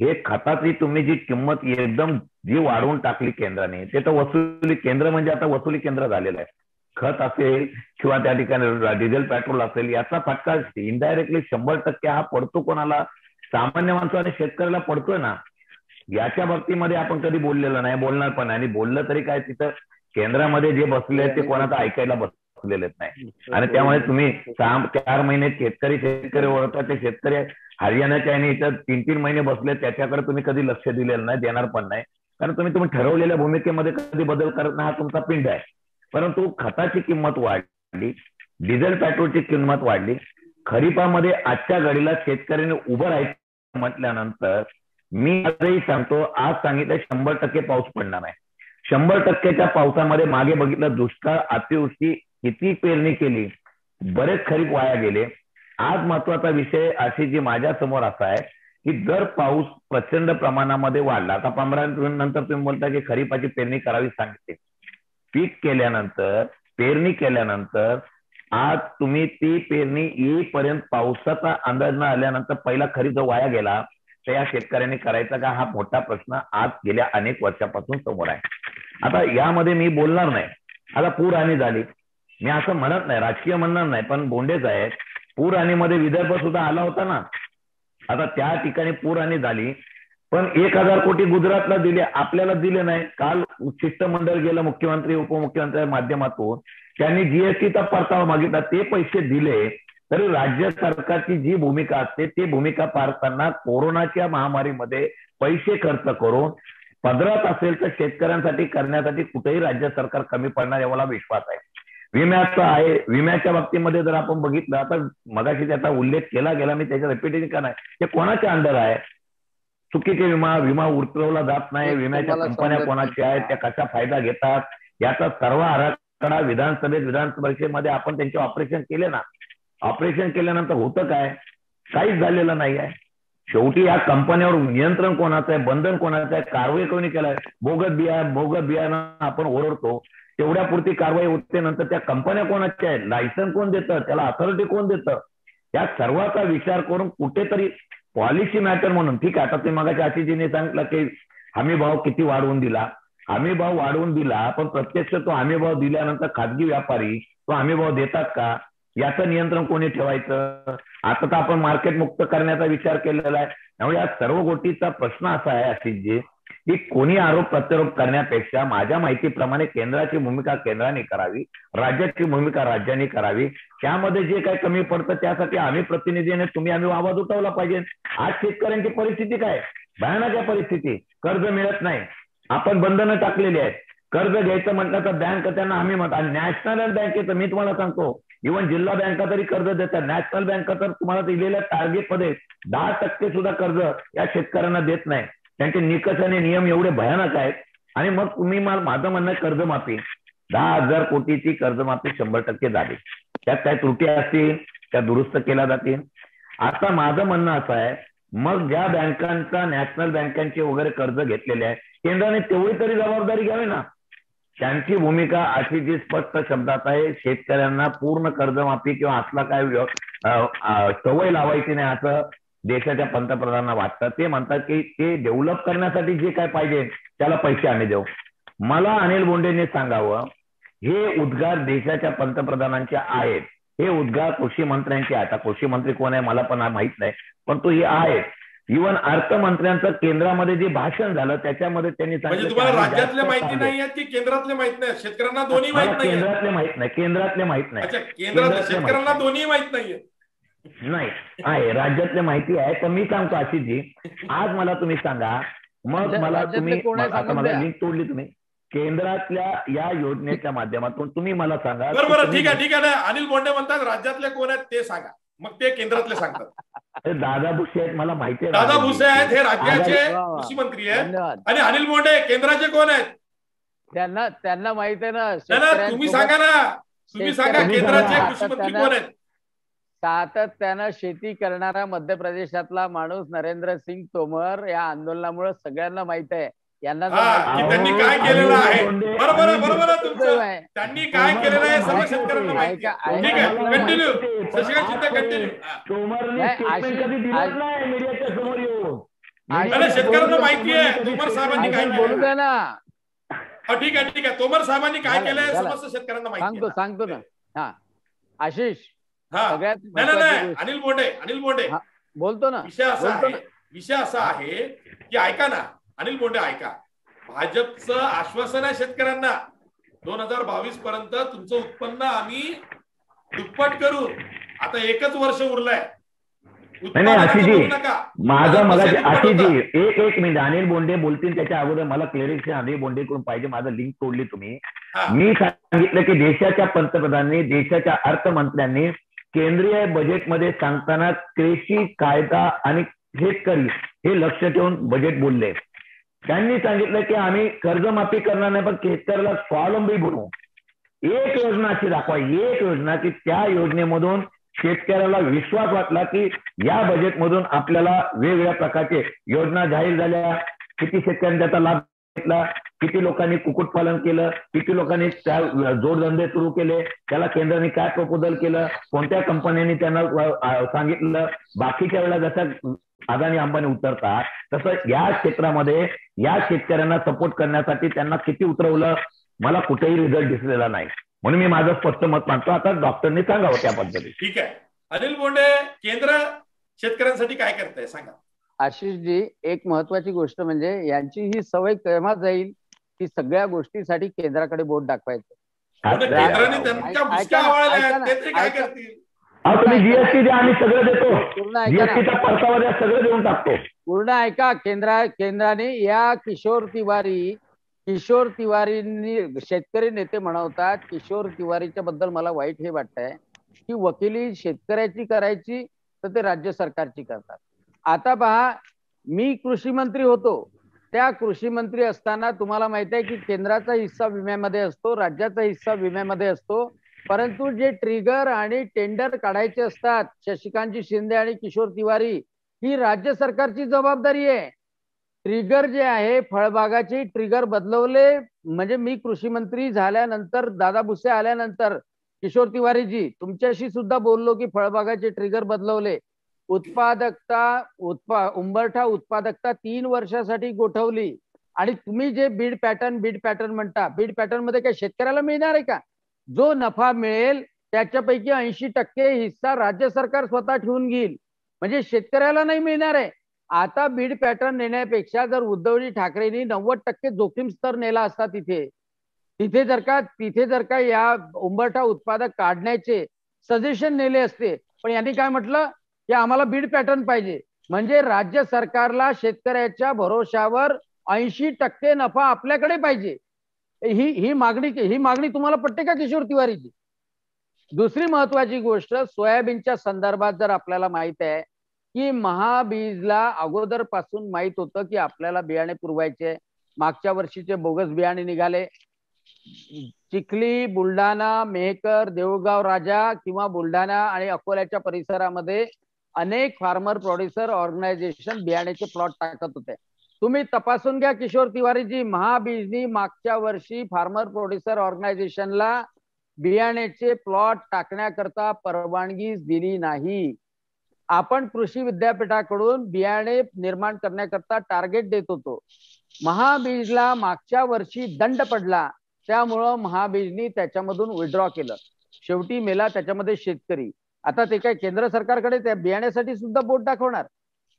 हे खताची तुम्ही जी किंमत एकदम जी वाढवून टाकली केंद्राने ते तर वसुली केंद्र म्हणजे आता वसुली केंद्र झालेलं आहे. खत असेल किंवा त्या ठिकाणी डिझेल पेट्रोल असेल याचा फटका इनडायरेक्टली शंभर टक्के हा पडतो कोणाला? सामान्य माणसं आणि शेतकऱ्याला पडतोय ना? याच्या बाबतीमध्ये आपण कधी बोललेलं नाही बोलणार पण आणि बोललं तरी काय तिथं केंद्रामध्ये जे बसले ते कोणाचं ऐकायला बसलेलेच नाही. आणि त्यामुळे तुम्ही सहा चार महिने शेतकरी शेतकरी ओळखता ते शेतकरी हरियाणाच्या आणि इथं तीन तीन महिने बसले त्याच्याकडे तुम्ही कधी लक्ष दिलेलं नाही देणार पण नाही. कारण तुम्ही तुम्ही ठरवलेल्या भूमिकेमध्ये कधी बदल करत नाही हा तुमचा पिंड आहे. परंतु खताची किंमत वाढली डिझेल पेट्रोलची किंमत वाढली. खरीपामध्ये आजच्या घडीला शेतकऱ्यांनी उभं राहायचं म्हटल्यानंतर मी आजही सांगतो आज सांगितलं शंभर टक्के पाऊस पडणार आहे शंभर टक्क्याच्या पावसामध्ये मागे बघितलं दुष्काळ अतिवृष्टी किती पेरणी केली बरेच खरीप वाया गेले. आज महत्त्वाचा विषय अशी जी माझ्यासमोर असा आहे की जर पाऊस प्रचंड प्रमाणामध्ये वाढला. आता पंधरा नंतर तुम्ही बोलता की खरीपाची पेरणी करावी सांगितली. पीक केल्यानंतर पेरणी केल्यानंतर आज तुम्ही ती पेरणी येईपर्यंत पावसाचा अंदाज न आल्यानंतर पहिला खरीप जो वाया गेला तर या शेतकऱ्यांनी करायचा का हा मोठा प्रश्न आज गेल्या अनेक वर्षापासून समोर आहे. आता यामध्ये मी बोलणार नाही. आता पूर आणि झाली. मी असं म्हणत नाही राजकीय म्हणणार नाही पण बोंडेच आहेत. पूरमध्ये विदर्भ सुद्धा आला होता ना. आता त्या ठिकाणी पूर आणि झाली. पण एक हजार कोटी गुजरातला दिले आपल्याला दिले नाही. काल शिष्टमंडळ गेलं मुख्यमंत्री उपमुख्यमंत्र्यांच्या माध्यमातून. त्यांनी जीएसटीचा परतावा मागितला ते पैसे दिले. तरी राज्य सरकारची जी भूमिका असते ती भूमिका पारताना कोरोनाच्या महामारीमध्ये पैसे खर्च करून पदरात असेल तर शेतकऱ्यांसाठी करण्यासाठी कुठेही राज्य सरकार कमी पडणार याला विश्वास आहे. विम्याचा आहे. विम्याच्या बाबतीमध्ये जर आपण बघितलं आता मगाशी त्याचा उल्लेख केला गेला मी त्याच्या रिपिटेशन का नाही ते कोणाच्या अंडर आहे? चुकीचे विमा विमा उतरवला जात नाही विम्याच्या कंपन्या कोणाच्या आहेत त्या कशा फायदा घेतात याचा सर्व आराखडा विधानसभेत विधान परिषदेमध्ये आपण त्यांचे ऑपरेशन केले ना ऑपरेशन केल्यानंतर होतं काय? काहीच झालेलं नाही आहे. शेवटी या कंपन्यावर नियंत्रण कोणाचं आहे बंधन कोणाचं आहे कारवाई कोणी केलाय बोगत बिया बोगत बियाणं आपण ओरडतो तेवढ्यापुरती कारवाई होते नंतर त्या कंपन्या कोणाच्या आहेत? लायसन कोण देतं? त्याला अथॉरिटी कोण देतं? या सर्वाचा विचार करून कुठेतरी पॉलिसी मॅटर म्हणून. ठीक आहे आता तुम्ही मगाच्या आशिजीने सांगितलं की हमी भाव किती वाढवून दिला. हमी भाव वाढवून दिला पण प्रत्यक्ष तो हमी भाव दिल्यानंतर खाजगी व्यापारी तो हमी भाव देतात का? याचं नियंत्रण कोणी ठेवायचं? आता तर आपण मार्केट मुक्त करण्याचा विचार केलेला आहे. त्यामुळे या सर्व गोष्टीचा प्रश्न असा आहे आशिषजी की कोणी आरोप प्रत्यारोप करण्यापेक्षा माझ्या माहितीप्रमाणे केंद्राची भूमिका केंद्राने करावी राज्याची भूमिका राज्याने करावी. त्यामध्ये जे काही कमी पडतं त्यासाठी आम्ही प्रतिनिधीने तुम्ही आम्ही आवाज उठवला पाहिजे. आज शेतकऱ्यांची परिस्थिती काय? भयानक परिस्थिती. कर्ज मिळत नाही. आपण बंधनं टाकलेली आहेत. कर्ज घ्यायचं म्हटलं तर बँक त्यांना आम्ही म्हणतो आणि नॅशनल बँकेचं मी तुम्हाला सांगतो इव्हन जिल्हा बँका तरी कर्ज देतात. नॅशनल बँका तर तुम्हाला दिलेल्या टार्गेटमध्ये दहा टक्के सुद्धा कर्ज या शेतकऱ्यांना देत नाही. त्यांचे निकष आणि नियम एवढे भयानक आहेत. आणि मग तुम्ही मला माझं म्हणणं कर्जमाफी. दहा हजार कोटीची कर्जमाफी शंभर टक्के झाली. त्यात काय त्रुटी असतील त्या दुरुस्त केल्या जातील. आता माझं म्हणणं असं आहे मग ज्या बँकांचा नॅशनल बँकांचे वगैरे कर्ज घेतलेले आहे केंद्राने तेवढी तरी जबाबदारी घ्यावी ना. त्यांची भूमिका अशी जी स्पष्ट शब्दात आहे शेतकऱ्यांना पूर्ण कर्जमाफी किंवा असला काय सवय लावायची नाही असं देशाच्या पंतप्रधानांना वाटतं. ते म्हणतात की ते डेव्हलप करण्यासाठी जे काय पाहिजे त्याला पैसे आम्ही देऊ. मला अनिल बोंडेने सांगावं हे उद्गार देशाच्या पंतप्रधानांचे आहेत. हे उद्गार कृषी मंत्र्यांचे आता कृषी मंत्री कोण आहे मला पण माहीत नाही पण तो हे आहे इव्हन अर्थमंत्र्यांचं केंद्रामध्ये जे भाषण झालं त्याच्यामध्ये त्यांनी म्हणजे तुम्हाला राज्यातले माहिती नाही की केंद्रातले माहीत नाही शेतकऱ्यांना दोन्ही माहीत नाही केंद्रातले माहीत नाही केंद्रातले माहीत नाही. शेतकऱ्यांना दोन्ही माहीत नाहीये नाही आहे. राज्यातले माहिती आहे. तर मी सांगतो आशिषजी. आज मला तुम्ही सांगा. मग मला तुम्ही आता मला लिंक तोडली तुम्ही. केंद्रातल्या या योजनेच्या माध्यमातून तुम्ही मला सांगा. बरं बरं. ठीक आहे ठीक आहे. अनिल बोंडे म्हणतात राज्यातले कोण आहेत ते सांगा. मग ते केंद्रातले सांगतात. दादा भुसे आहेत मला माहिती आहे. दादा भुसे आहेत हे राज्याचे कृषी मंत्री आहेत. आणि अनिल बोंडे केंद्राचे कोण आहेत? त्यांना त्यांना माहीत आहे ना तुम्ही सांगा ना. तुम्ही सांगा केंद्राचे कृषी मंत्री कोण आहेत? सातत्यानं शेती करणारा मध्य प्रदेशातला माणूस नरेंद्र सिंग तोमर या आंदोलनामुळे सगळ्यांना माहीत आहे. यांना त्यांनी काय केलेलं आहे? बरोबर बरोबर तुमचं. त्यांनी काय केलेलं आहे सर्व शेतकऱ्यांना माहिती कंटिन्यू शशिकांत कंटिन्यू शेतकऱ्यांना माहिती आहे. तोमर साहेबांनी काय बोलू द्या ना. ठीक आहे ठीक आहे. तोमर साहेबांनी काय केलंय? समस्त शेतकऱ्यांना माहिती सांगतो सांगतो ना. हा. आशिष सगळ्यात नाही नाही अनिल बोंडे अनिल बोंडे बोलतो ना. विषय असा आहे विषय असा आहे की ऐका ना अनिल बोंडे ऐका. भाजपचं आश्वासन आहे शेतकऱ्यांना. दोन हजार बावीस पर्यंत तुमचं उत्पन्न आम्ही दुप्पट करू आता एकच वर्ष उरलंय. माझं मला आशिषजी एक एक मिनिट अनिल बोंडे बोलतील त्याच्या अगोदर मला क्लिअरिफिकेशन अनिल बोंडे करून पाहिजे माझं लिंक तोडली तुम्ही. मी सांगितलं की देशाच्या पंतप्रधानांनी देशाच्या अर्थमंत्र्यांनी केंद्रीय बजेटमध्ये सांगताना कृषी कायदा आणि शेतकरी हे लक्ष ठेवून बजेट बोलले. त्यांनी सांगितलं की आम्ही कर्जमाफी करणार नाही पण शेतकऱ्याला स्वावलंबी बनवू. एक योजना अशी दाखवा. एक योजना की त्या योजनेमधून शेतकऱ्याला विश्वास वाटला की या बजेटमधून आपल्याला वेगवेगळ्या प्रकारचे योजना जाहीर झाल्या. किती शेतकऱ्यांनी त्याचा लाभ घेतला किती लोकांनी कुक्कुटपालन केलं किती लोकांनी त्या जोडधंदे सुरू केले त्याला केंद्राने काय प्रपोजल केलं कोणत्या कंपन्यांनी त्यांना सांगितलं बाकीच्या वेळेला जसं अदानी अंबानी उतरतात तसं या क्षेत्रामध्ये या शेतकऱ्यांना सपोर्ट करण्यासाठी त्यांना किती उतरवलं मला कुठेही रिझल्ट दिसलेला नाही. म्हणून मी माझं स्पष्ट मत मानतो आता डॉक्टरनी सांगावं त्या पद्धतीने ठीक आहे. अनिल बोंडे केंद्र शेतकऱ्यांसाठी काय करताय? सांगा. आशिषजी एक महत्वाची गोष्ट म्हणजे यांची ही सवय केव्हा जाईल की सगळ्या गोष्टीसाठी केंद्राकडे बोट दाखवायचं. तुम्ही जीएसटी द्या आम्ही सगळं देतो. जीएसटीचा परतावा द्या सगळं देऊन टाकतो. पूर्ण ऐका केंद्रा केंद्राने या किशोर तिवारी किशोर तिवारींनी शेतकरी नेते म्हणवतात किशोर तिवारीच्या बद्दल मला वाईट हे वाटतंय. की वकिली शेतकऱ्याची करायची तर ते राज्य सरकारची करतात. आता पहा मी कृषी मंत्री होतो. त्या कृषी मंत्री असताना तुम्हाला माहीत आहे की केंद्राचा हिस्सा विम्यामध्ये असतो राज्याचा हिस्सा विम्यामध्ये असतो. परंतु जे ट्रिगर आणि टेंडर काढायचे असतात शशिकांतजी शिंदे आणि किशोर तिवारी ही राज्य सरकारची जबाबदारी आहे. ट्रिगर जे आहे फळबागाचे ट्रिगर बदलवले. म्हणजे मी कृषी मंत्री झाल्यानंतर दादा भुसे आल्यानंतर किशोर तिवारीजी तुमच्याशी सुद्धा बोललो की फळबागाचे ट्रिगर बदलवले. उत्पादकता उत्पा उंबरठा उत्पादकता तीन वर्षासाठी गोठवली. आणि तुम्ही जे बीड पॅटर्न बीड पॅटर्न म्हणता बीड पॅटर्नमध्ये काय शेतकऱ्याला मिळणार आहे का? जो नफा मिळेल त्याच्यापैकी ऐंशी टक्के हिस्सा राज्य सरकार स्वतः ठेवून घेईल. म्हणजे शेतकऱ्याला नाही मिळणार आहे. आता बीड पॅटर्न नेण्यापेक्षा जर उद्धवजी ठाकरेंनी नव्वद टक्के जोखीम स्तर नेला असता तिथे तिथे जर का तिथे जर का या उंबरठा उत्पादक काढण्याचे सजेशन नेले असते. पण यांनी काय म्हटलं? की आम्हाला बीड पॅटर्न पाहिजे. म्हणजे राज्य सरकारला शेतकऱ्याच्या भरोशावर ऐंशी टक्के नफा आपल्याकडे पाहिजे. ही ही मागणी ही मागणी तुम्हाला पटते का किशोर तिवारीची? दुसरी महत्वाची गोष्ट सोयाबीनच्या संदर्भात जर आपल्याला माहीत आहे की महाबीजला अगोदरपासून माहीत होतं की आपल्याला बियाणे पुरवायचे मागच्या वर्षीचे बोगस बियाणे निघाले. चिखली बुलढाणा मेहकर देऊळगाव राजा किंवा बुलढाणा आणि अकोल्याच्या परिसरामध्ये अनेक फार्मर प्रोड्युसर ऑर्गनायझेशन बियाण्याचे प्लॉट टाकत होते. तुम्ही तपासून घ्या किशोर तिवारीजी महाबीजनी मागच्या वर्षी फार्मर प्रोड्युसर ऑर्गनायझेशनला बियाण्याचे प्लॉट टाकण्याकरता परवानगी दिली नाही. आपण कृषी विद्यापीठाकडून बियाणे निर्माण करण्याकरता टार्गेट देत होतो. महाबीजला मागच्या वर्षी दंड पडला त्यामुळं महाबीजनी त्याच्यामधून विड्रॉ केलं. शेवटी मेला त्याच्यामध्ये शेतकरी. आता ते काय केंद्र सरकारकडे त्या बियाण्यासाठी सुद्धा बोट दाखवणार.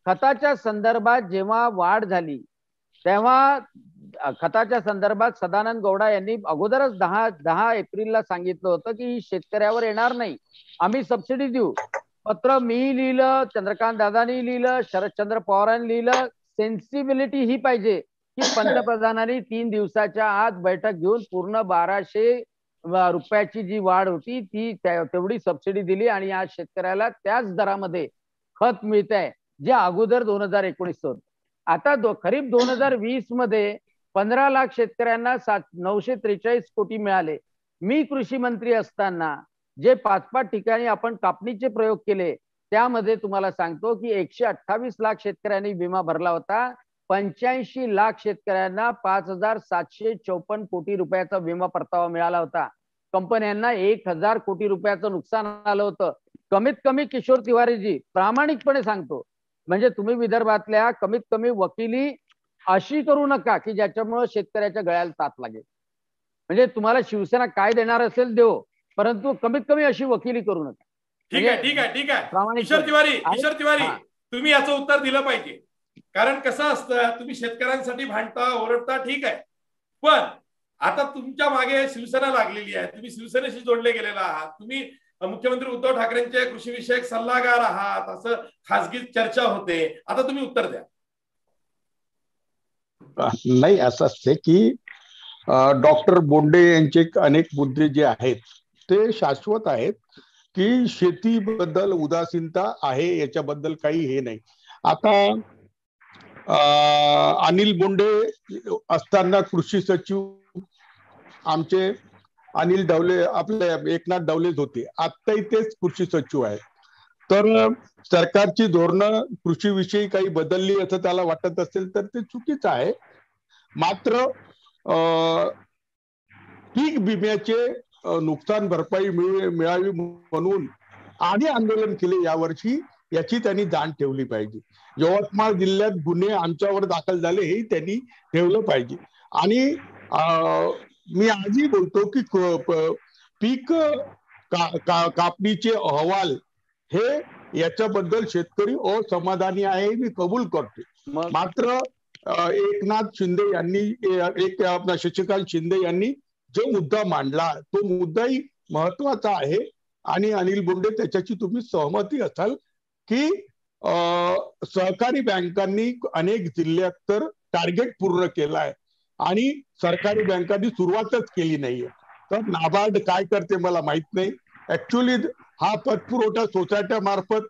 खताच्या संदर्भात जेव्हा वाढ झाली तेव्हा खताच्या संदर्भात सदानंद गौडा यांनी अगोदरच दहा दहा एप्रिलला सांगितलं होतं की शेतकऱ्यावर येणार नाही. आम्ही सबसिडी देऊ. पत्र मी लिहिलं चंद्रकांत दादानी लिहिलं शरदचंद्र पवारांनी लिहिलं. सेन्सिबिलिटी ही पाहिजे की पंतप्रधानांनी तीन दिवसाच्या आत बैठक घेऊन पूर्ण बाराशे रुपयाची जी वाढ होती ती तेवढी सबसिडी दिली आणि आज शेतकऱ्याला त्याच दरामध्ये खत मिळत आहे जे अगोदर दोन हजार एकोणीस होत. आता दो खरीप दोन हजार वीसमध्ये पंधरा लाख शेतकऱ्यांना सात नऊशे त्रेचाळीस कोटी मिळाले. मी कृषी मंत्री असताना जे पाच पाच ठिकाणी आपण कापणीचे प्रयोग केले त्यामध्ये तुम्हाला सांगतो की एकशे अठ्ठावीस लाख शेतकऱ्यांनी विमा भरला होता. पंच्याऐंशी लाख शेतकऱ्यांना पाच हजार सातशे चौपन्न कोटी रुपयाचा विमा परतावा मिळाला होता. कंपन्यांना एक हजार कोटी रुपयाचं नुकसान आलं होतं. कमीत कमी किशोर तिवारीजी प्रामाणिकपणे सांगतो. म्हणजे तुम्ही विदर्भातल्या कमीत कमी वकिली अशी करू नका की ज्याच्यामुळं शेतकऱ्याच्या गळ्याला तात लागेल. म्हणजे तुम्हाला शिवसेना काय देणार असेल देव परंतु कमीत कमी अशी वकिली करू नका. ठीक आहे ठीक आहे ठीक आहे. किशोर तिवारी किशोर तिवारी तुम्ही याचं उत्तर दिलं पाहिजे. कारण कसं असतं तुम्ही शेतकऱ्यांसाठी भांडता ओरडता ठीक आहे. पण आता तुमच्या मागे शिवसेना लागलेली आहे. तुम्ही शिवसेनेशी जोडले गेलेला आहात. तुम्ही मुख्यमंत्री उद्धव ठाकरेंचे कृषी विषयक सल्लागार आहात असं खासगी चर्चा होते. आता तुम्ही उत्तर द्या. नाही असं असते की डॉक्टर बोंडे यांचे अनेक मुद्दे जे आहेत ते शाश्वत आहेत की शेतीबद्दल उदासीनता आहे याच्याबद्दल काही हे नाही. आता अनिल बोंडे असताना कृषी सचिव आमचे अनिल डवले आपले एकनाथ डवलेच होते. आत्ताही तेच कृषी सचिव आहेत. तर सरकारची धोरणं कृषीविषयी काही बदलली असं त्याला वाटत असेल तर ते चुकीचं आहे. मात्र पीक विम्याचे नुकसान भरपाई मिळावी म्हणून आणि आंदोलन केले यावर्षी याची त्यांनी जाण ठेवली पाहिजे. यवतमाळ जिल्ह्यात गुन्हे आमच्यावर दाखल झाले हे त्यांनी ठेवलं पाहिजे. आणि मी आजही बोलतो की पीक का, का, कापणीचे अहवाल हे याच्याबद्दल शेतकरी असमाधानी आहे मी कबूल करतो. मात्र एकनाथ शिंदे यांनी एक आपला शशिकांत शिंदे यांनी जो मुद्दा मांडला तो मुद्दाही महत्त्वाचा आहे. आणि अनिल बोंडे त्याच्याशी तुम्ही सहमती असाल की सहकारी बँकांनी अनेक जिल्ह्यात तर टार्गेट पूर्ण केलाय आणि सरकारी बँकांनी सुरुवातच केली नाहीये. तर नाबार्ड काय करते मला माहीत नाही. ऍक्च्युली हा पतपुरवठा सोसायट्या मार्फत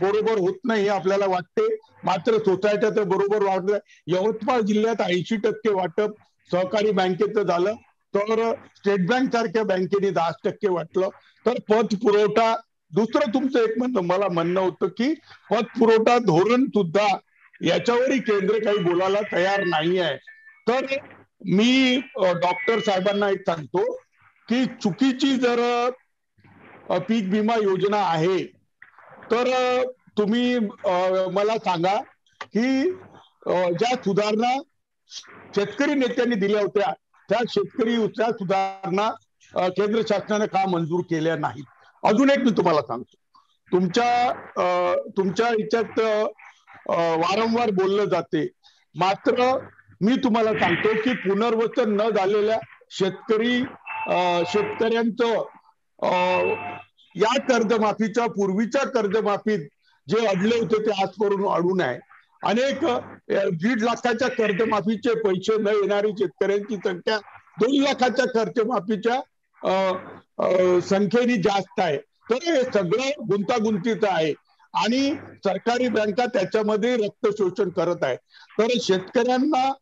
बरोबर होत नाही आपल्याला वाटते. मात्र सोसायट्या तर बरोबर वाटत यवतमाळ जिल्ह्यात ऐंशी टक्के वाटप सहकारी बँकेचं झालं. तर स्टेट बँक सारख्या बँकेने दहा टक्के वाटलं. तर पत पुरवठा दुसरं तुमचं एक म्हणणं मला म्हणणं होतं की पत पुरवठा धोरण सुद्धा याच्यावरही केंद्र काही बोलायला तयार नाही आहे तर मी डॉक्टर साहेबांना एक सांगतो की चुकीची जर पीक विमा योजना आहे तर तुम्ही मला सांगा की ज्या सुधारणा शेतकरी नेत्यांनी दिल्या होत्या त्या शेतकरी त्या सुधारणा केंद्र शासनाने का मंजूर केल्या नाहीत? अजून एक मी तुम्हाला सांगतो. तुमच्या तुमच्या याच्यात वारंवार बोललं जाते. मात्र मी तुम्हाला सांगतो की पुनर्वसन न झालेल्या शेतकरी शेतकऱ्यांचं या कर्जमाफीच्या पूर्वीच्या कर्जमाफीत जे अडले होते ते आजपर्यंत अडून आहे अनेक दीड लाखाच्या कर्जमाफीचे पैसे न येणारी शेतकऱ्यांची संख्या दोन लाखाच्या कर्जमाफीच्या संख्येने जास्त आहे. तर हे सगळं गुंतागुंतीचं आहे. आणि सरकारी बँका त्याच्यामध्ये रक्त शोषण करत आहे तर शेतकऱ्यांना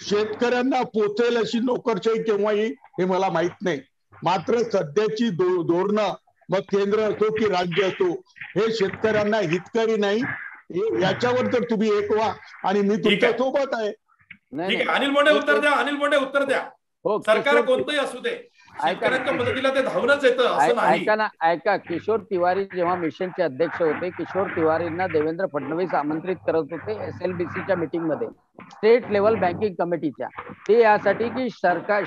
शेतकऱ्यांना पोचेल अशी नोकरशाही केव्हाही हे मला माहीत नाही. मात्र सध्याची धोरणं मग केंद्र असो की राज्य असो हे शेतकऱ्यांना हितकरी नाही. हे- याच्यावर तर तुम्ही एक व्हा. आणि मी तुमच्या आहे. सोबत आहे. अनिल बोंडे उत्तर द्या. अनिल बोंडे उत्तर द्या. हो सरकार कोणतंही असू दे. शेतकऱ्यांच्या ऐका- मदतीला ते धावूनच येतं असं ऐ- नाही. ऐका ना ऐका. किशोर तिवारी जेव्हा मिशनचे अध्यक्ष होते किशोर तिवारींना देवेंद्र फडणवीस आमंत्रित करत होते एस एल बी सीच्या मीटिंगमध्ये स्टेट लेवल बँकिंग कमिटीच्या ते यासाठी की सरकार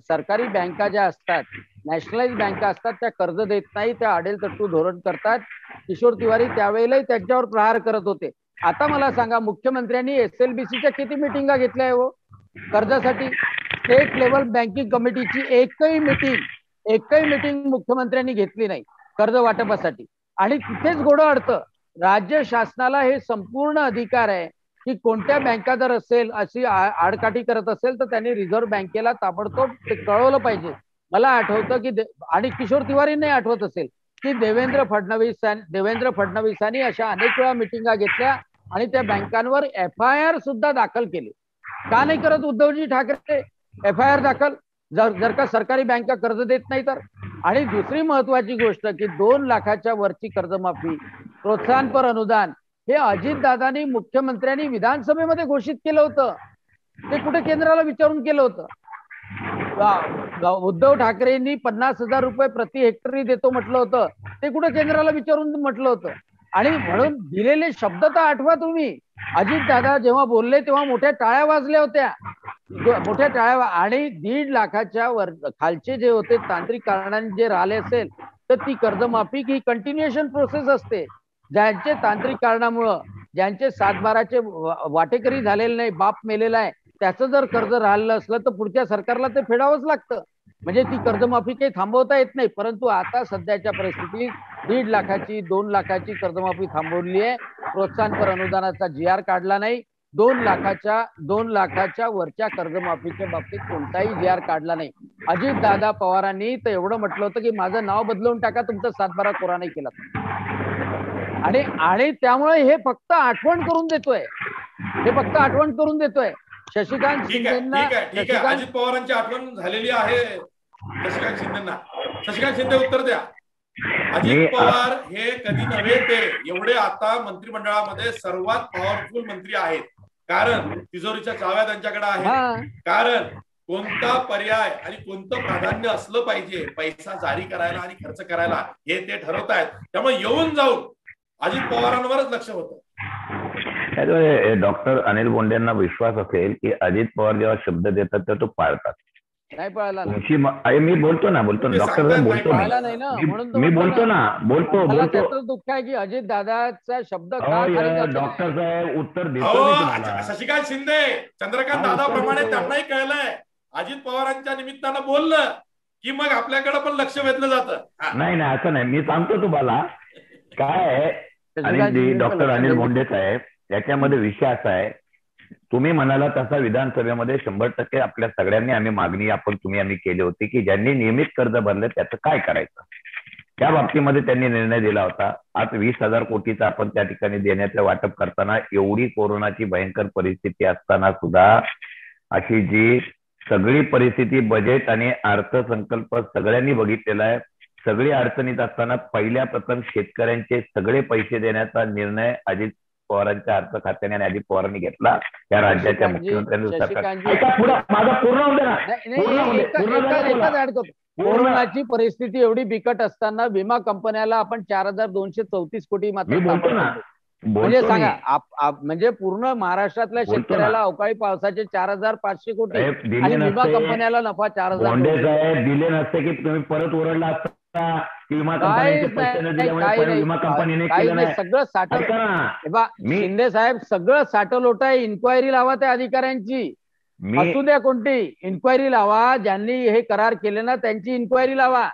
सरकारी बँका ज्या असतात नॅशनलाइज बँका असतात त्या कर्ज देत नाही त्या अडेल तट्टू धोरण करतात. किशोर तिवारी त्यावेळेलाही त्यांच्यावर प्रहार करत होते. आता मला सांगा मुख्यमंत्र्यांनी एस एल बी सीच्या किती मिटिंगा घेतल्या आहे हो? कर्जासाठी स्टेट लेवल बँकिंग कमिटीची एकही मिटिंग एकही मिटिंग मुख्यमंत्र्यांनी घेतली नाही कर्ज वाटपासाठी. आणि तिथेच गोडं अडतं. राज्य शासनाला हे संपूर्ण अधिकार आहे की कोणत्या बँका जर असेल अशी आडकाठी करत असेल तर त्यांनी रिझर्व्ह बँकेला ताबडतोब ते कळवलं पाहिजे. मला आठवतं की आणि किशोर तिवारींनाही आठवत असेल की देवेंद्र फडणवीस देवेंद्र फडणवीसांनी अशा अनेक वेळा मिटिंगा घेतल्या आणि त्या बँकांवर एफ आय आर सुद्धा दाखल केली. का नाही करत Uddhavji Thackeray? F I R दाखल. जर जर का सरकारी बँका कर्ज देत नाही तर? आणि दुसरी महत्वाची गोष्ट की दोन लाखाच्या वरची कर्जमाफी प्रोत्साहनपर अनुदान हे अजितदादांनी मुख्यमंत्र्यांनी विधानसभेमध्ये घोषित केलं होतं. ते कुठे केंद्राला विचारून केलं होतं? उद्धव ठाकरेंनी पन्नास हजार रुपये प्रति हेक्टरी देतो म्हटलं होतं. ते कुठे केंद्राला विचारून म्हटलं होतं? आणि म्हणून दिलेले शब्द तर आठवा तुम्ही. अजित दादा जेव्हा बोलले तेव्हा मोठ्या टाळ्या वाजल्या होत्या. मोठ्या टाळ्या आणि दीड लाखाच्या वर खालचे जे होते तांत्रिक कारणांनी जे राहिले असेल तर ती कर्जमाफी ही कंटिन्युएशन प्रोसेस असते. ज्यांचे तांत्रिक कारणामुळं ज्यांचे सातबाराचे वाटेकरी झालेले नाही बाप मेलेला आहे त्याचं जर कर्ज राहिलं असलं तर पुढच्या सरकारला ते फेडावंच लागतं. म्हणजे ती कर्जमाफी काही थांबवता येत नाही परंतु आता सध्याच्या परिस्थितीत दीड लाखाची दोन लाखाची कर्जमाफी थांबवली आहे. प्रोत्साहनपर अनुदानाचा जी आर काढला नाही. दोन लाखाच्या दोन लाखाच्या वरच्या कर्जमाफीच्या बाबतीत कोणताही जी आर काढला नाही. अजित दादा पवारांनी तर एवढं म्हटलं होतं की माझं नाव बदलवून टाका तुमचा सातबारा कोरा नाही केला. आणि आणि त्यामुळे हे फक्त आठवण करून देतोय. हे फक्त आठवण करून देतोय. शशिकांत ठीक आहे शिंदेना ठीक आहे. ठीक आहे शशिकांत अजित पवारांची आठवण झालेली आहे. शशिकांत शिंदेना. शशिकांत शिंदे उत्तर द्या. अजित पवार हे कधी नव्हे ते. एवढे आता मंत्रिमंडळामध्ये सर्वात पॉवरफुल मंत्री आहेत. कारण तिजोरीच्या चाव्या त्यांच्याकडे आहेत. हा. कारण कोणता पर्याय आणि कोणतं प्राधान्य असलं पाहिजे पैसा जारी करायला आणि खर्च करायला हे ते ठरवतायत. त्यामुळे येऊन जाऊन अजित पवारांवरच लक्ष होतं. त्याच्यामुळे डॉक्टर अनिल बोंडेंना विश्वास असेल की अजित पवार जेव्हा शब्द देतात तर तो पाळतात. नाही पळाला ना. म- अरे मी बोलतो ना बोलतो तुम्ही डॉक्टर बोलतो ना. मी बोलतो ना. बोलतो बोलतो. त्याचं दुःख आहे की अजित दादाचा शब्द? डॉक्टर साहेब उत्तर देतो शशिकांत शिंदे चंद्रकांत दादाप्रमाणे उत्तर देतो. त्यांनाही कळलंय. अजित पवारांच्या निमित्तानं बोललं की मग आपल्याकडे पण लक्ष वेधलं जातं. नाही नाही असं नाही. मी सांगतो तुम्हाला. काय आहे आणि डॉक्टर अनिल. बोंडे साहेब याच्यामध्ये विषय असा आहे तुम्ही म्हणाला तसा विधानसभेमध्ये शंभर टक्के आपल्या सगळ्यांनी आम्ही मागणी आपण तुम्ही आम्ही केली होती की ज्यांनी नियमित कर्ज भरले त्याचं काय करायचं? त्या बाबतीमध्ये त्यांनी निर्णय दिला होता. आज वीस हजार कोटीचा आपण त्या ठिकाणी देण्याचं वाटप करताना एवढी कोरोनाची भयंकर परिस्थिती असताना सुद्धा अशी जी सगळी परिस्थिती बजेट आणि अर्थसंकल्प सगळ्यांनी बघितलेला आहे. सगळी अडचणीत असताना पहिल्या प्रथम शेतकऱ्यांचे सगळे पैसे देण्याचा निर्णय अजित पवारांच्या अर्थ खात्याने आणि अजित पवारांनी घेतला त्या राज्याच्या मुख्यमंत्र्यांनी. कोरोनाची परिस्थिती एवढी बिकट असताना विमा कंपन्याला आपण चार हजार दोनशे चौतीस कोटी मात्र. म्हणजे सांगा मी. आप- आप- म्हणजे पूर्ण महाराष्ट्रातल्या शेतकऱ्याला. अवकाळी पावसाचे चार हजार पाचशे कोटी आणि विमा. कंपन्याला नफा चार हजार दिले नसते की तुम्ही परत ओरडला असता विमा कंपनीने केलं नाही सगळं साठं ऐका ना. बा, मी- शिंदे साहेब सगळं साठं लोट आहे. इन्क्वायरी लावा त्या अधिकाऱ्यांची. मी असू द्या कोणती. इन्क्वायरी लावा. ज्यांनी हे करार केले ना त्यांची इन्क्वायरी लावा.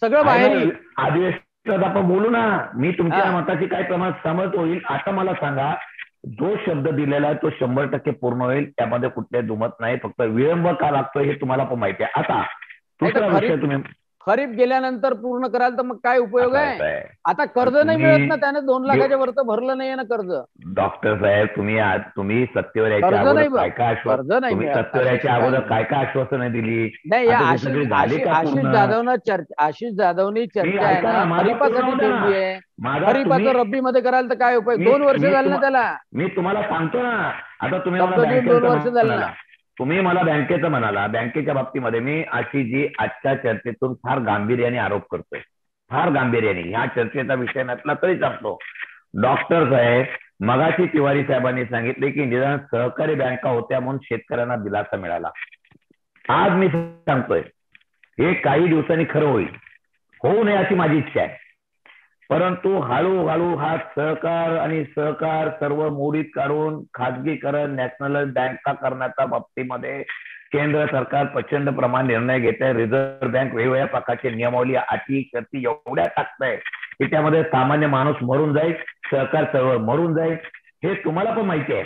सगळं बाहेर. अधिवेशनात आपण बोलू ना. मी तुमच्या. मताची काय प्रमाणात सहमत होईल आता मला सांगा. जो शब्द दिलेला आहे तो शंभर टक्के पूर्ण होईल. त्यामध्ये कुठले दुमत नाही. फक्त विळंब का लागतोय हे तुम्हाला पण माहिती आहे. आता दुसरा विषय तुम्ही खरीप गेल्यानंतर पूर्ण कराल तर मग काय उपयोग आहे. आता कर्ज नाही मिळत ना त्याने दोन लाखाच्या वर तर भरलं नाहीये ना कर्ज. डॉक्टर साहेब तुम्ही आज तुम्ही सत्तेवर यायच्या कर्ज नाही सत्तेवर अगोदर काय? काय आश्वासनं दिली? नाही आशिष? जाधवनं चर्चा आशिष जाधवनी चर्चा आहे ना, खरीपासाठी. ठेवली आहे. खरीपाचं रब्बी मध्ये कराल तर काय उपयोग? दोन वर्ष झाली ना त्याला. मी तुम्हाला सांगतो ना. आता तुम्ही दोन वर्ष झाली ना. तुम्ही मला बँकेचं म्हणाला बँकेच्या बाबतीमध्ये मी अशी जी आजच्या चर्चेतून फार गांभीर्याने आरोप करतोय. फार गांभीर्याने. ह्या चर्चेचा विषय नसला तरी सांगतो डॉक्टर साहेब मगाशी तिवारी साहेबांनी सांगितले की निदान सहकारी बँका होत्या म्हणून शेतकऱ्यांना दिलासा मिळाला. आज मी सांगतोय हे काही दिवसांनी खरं होईल. होऊ नये अशी माझी इच्छा आहे. परंतु हळूहळू हा सहकार आणि सहकार सर्व मोडीत काढून खाजगीकरण नॅशनल बँका करण्याच्या बाबतीमध्ये केंद्र सरकार प्रचंड प्रमाण निर्णय घेत आहे रिझर्व्ह बँक वेगवेगळ्या प्रकारचे नियमावली अटी शर्ती एवढ्या टाकताय की त्यामध्ये सामान्य माणूस मरून जाईल सहकार चळवळ मरून जाईल. हे तुम्हाला पण माहिती आहे.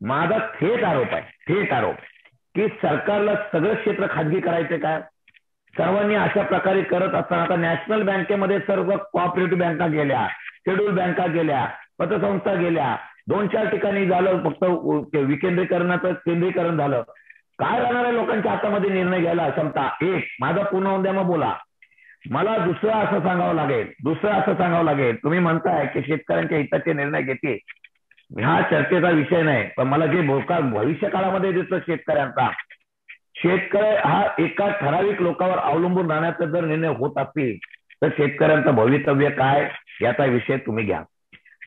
माझा थेट आरोप आहे थेट आरोप की सरकारला सगळं क्षेत्र खाजगी करायचे का? सर्वांनी अशा प्रकारे करत असताना आता नॅशनल बँकेमध्ये सर्व कॉपरेटिव्ह बँका गेल्या शेड्यूल बँका गेल्या पतसंस्था गेल्या. दोन चार ठिकाणी झालं फक्त विकेंद्रीकरणाचं केंद्रीकरण झालं. काय राहणार आहे लोकांच्या हातामध्ये निर्णय घ्यायला क्षमता? एक माझा पूर्ण होऊन द्या मग बोला. मला दुसरं असं सांगावं लागेल दुसरं असं सांगावं लागेल. तुम्ही म्हणताय की शेतकऱ्यांच्या हिताचे निर्णय घेते हा चर्चेचा विषय नाही पण मला जे भोका भविष्य काळामध्ये दिसतं शेतकऱ्यांचा शेतकरी हा एका ठराविक लोकांवर अवलंबून राहण्याचा जर निर्णय होत असतील तर शेतकऱ्यांचं भवितव्य काय याचा विषय तुम्ही घ्या.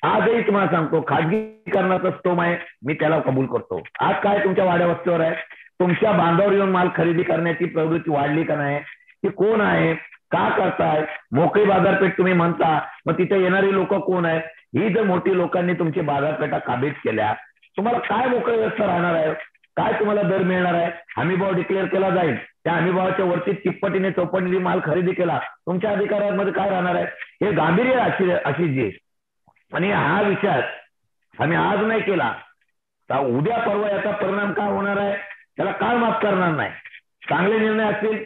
आजही तुम्हाला सांगतो खाजगीकरणाचा स्टोम आहे मी त्याला कबूल करतो. आज काय तुमच्या वाड्या वस्तीवर आहे? तुमच्या बांधावर येऊन माल खरेदी करण्याची प्रवृत्ती वाढली का नाही? ती कोण आहे? का करताय? मोकळी बाजारपेठ तुम्ही म्हणता मग तिथे येणारी लोक कोण आहेत? ही जर मोठी लोकांनी तुमची बाजारपेठा काबीज केल्या तुम्हाला काय मोकळी व्यवस्था राहणार आहे? काय तुम्हाला दर मिळणार आहे? हमीभाव डिक्लेअर केला जाईल. त्या हमीभावाच्या वरती तिप्पटीने चौपटीने माल खरेदी केला. तुमच्या अधिकारांमध्ये काय राहणार आहे? हे गांभीर्य अशी अशी जी आणि हा विचार आम्ही आज नाही केला. तर उद्या परवा याचा परिणाम काय होणार आहे? त्याला काय माफ करणार नाही? चांगले निर्णय असतील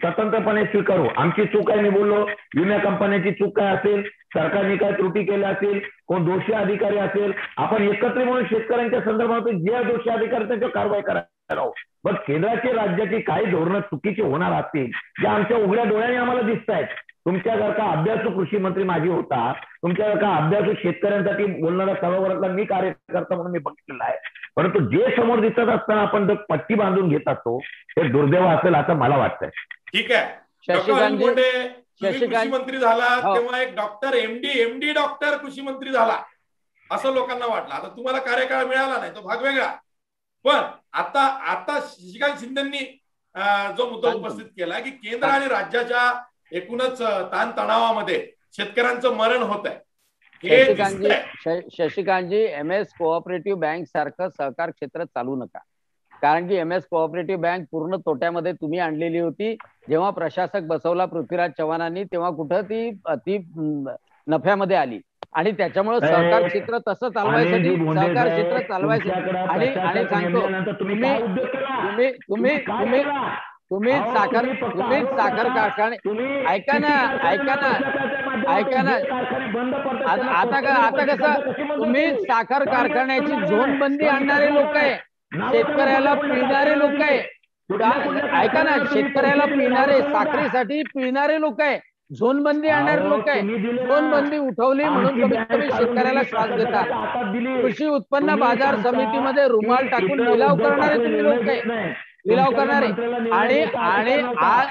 स्वतंत्रपणे स्वीकारू. आमची चूक आहे मी बोललो. विमा कंपन्याची चूक काय असेल? सरकारने काय त्रुटी केल्या असतील कोण दोषी अधिकारी असेल आपण एकत्र म्हणून शेतकऱ्यांच्या संदर्भात जे दोषी अधिकारी त्यांच्यावर कारवाई करायला राहू पण केंद्राची राज्याची काही धोरणं चुकीची होणार असतील जे आमच्या उघड्या डोळ्याने आम्हाला दिसत आहेत तुमच्यासारखा अभ्यासू कृषी मंत्री माझी होता तुमच्यासारखा अभ्यासू शेतकऱ्यांसाठी बोलणारा सर्व मी कार्यकर्ता म्हणून मी बघितलेला आहे. परंतु जे समोर दिसत असताना आपण जर पट्टी बांधून घेत असतो ते दुर्दैव असेल असं मला वाटतंय. ठीक आहे. कृषी मंत्री झाला हो. तेव्हा एक डॉक्टर एमडी एमडी डॉक्टर कृषी मंत्री झाला असं लोकांना वाटलं. आता तुम्हाला कार्यकाळ मिळाला नाही तो भाग वेगळा. पण आता आता शशिकांत शिंदेनी जो मुद्दा. उपस्थित केला की केंद्र आणि राज्याच्या एकूणच ताण तणावामध्ये शेतकऱ्यांचं मरण होत आहे हे Shashikantji Shashikantji M S cooperative bank सारखं सहकार क्षेत्र चालू नका. कारण की एम एस कोऑपरेटिव्ह बँक पूर्ण तोट्यामध्ये तुम्ही आणलेली होती जेव्हा प्रशासक बसवला पृथ्वीराज चव्हाणांनी तेव्हा कुठं ती ती नफ्यामध्ये आली आणि त्याच्यामुळे सहकार क्षेत्र तसं चालवायसाठी सहकार क्षेत्र चालवायसाठी आणि सांगतो तुम्ही तुम्ही तुम्ही तुम्ही तुम्ही साखर तुम्ही साखर. कारखाने ऐका ना, ऐका ना, ऐका ना. आता आता कसं तुम्ही? साखर कारखान्याची झोन बंदी आणणारे लोक आहे शेतकऱ्याला पिणारे लोक आहे ऐका ना शेतकऱ्याला? पिणारे. साखरेसाठी पिणारे लोक आहे झोन बंदी आणणारे लोक आहे. झोन बंदी उठवली म्हणून कमीत कमी शेतकऱ्याला श्वास दिली. कृषी उत्पन्न बाजार समितीमध्ये रुमाल टाकून लिलाव करणारे तुम्ही लोक आहे. लिलाव करणारे आणि आणि. आज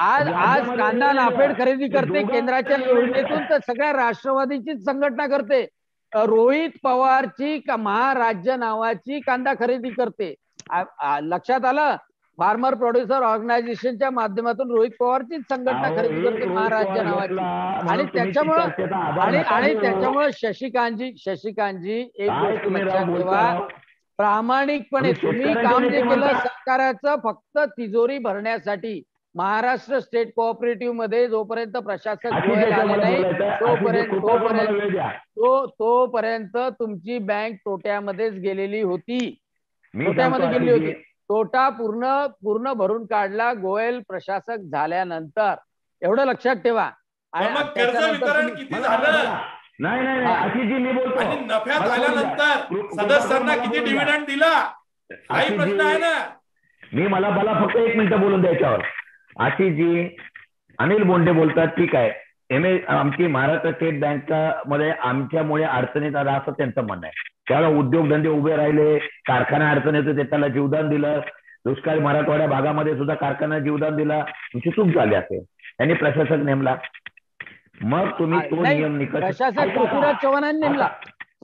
आज आज कांदा. नाफेड खरेदी करते केंद्राच्या योजनेतून तर सगळ्या राष्ट्रवादीचीच संघटना करते रोहित पवारची का महाराज्य नावाची कांदा खरेदी करते आ- आ- लक्षात आलं फार्मर प्रोड्युसर ऑर्गनायझेशनच्या माध्यमातून रोहित पवारचीच संघटना खरेदी करते महाराज्य नावाची आणि त्याच्यामुळं- आणि आणि. त्याच्यामुळे शशिकांतजी शशिकांतजी एक गोष्ट लक्षात ठेवा? प्रामाणिकपणे तुम्ही काम जे केलं. सरकाराचं फक्त तिजोरी भरण्यासाठी महाराष्ट्र स्टेट कोऑपरेटिव्हमध्ये जोपर्यंत प्रशासक गोयल आले नाही तोपर्यंत. तो तुमची बँक तोट्यामध्येच गेलेली होती. तोट्यामध्ये गेली होती. तोटा पूर्ण पूर्ण भरून काढला गोयल प्रशासक झाल्यानंतर. एवढं लक्षात ठेवा. नाही नाही नाही. मी बोलतो आणि नफ्यात आल्यानंतर. सदस्यांना किती. डिव्हिडंड दिला? काही प्रश्न आहे ना. मी मला मला फक्त एक मिनिटं बोलून द्यायच्यावर आशिषजी अनिल बोंडे बोलतात ठीक आहे. एम ए आमची महाराष्ट्र स्टेट बँकामध्ये आमच्यामुळे अडचणीत आला असं त्यांचं म्हणणं आहे. त्यावेळेला उद्योगधंदे उभे राहिले कारखाना अडचणीत होते त्याला जीवदान दिलं. दुष्काळी मराठवाड्या भागामध्ये सुद्धा कारखाना जीवदान दिला. तुमची चूक झाली असेल. त्यांनी प्रशासक नेमला. मग तुम्ही तो नियम निकष प्रशासक पृथ्वीराज? चव्हाणांनी नेमला.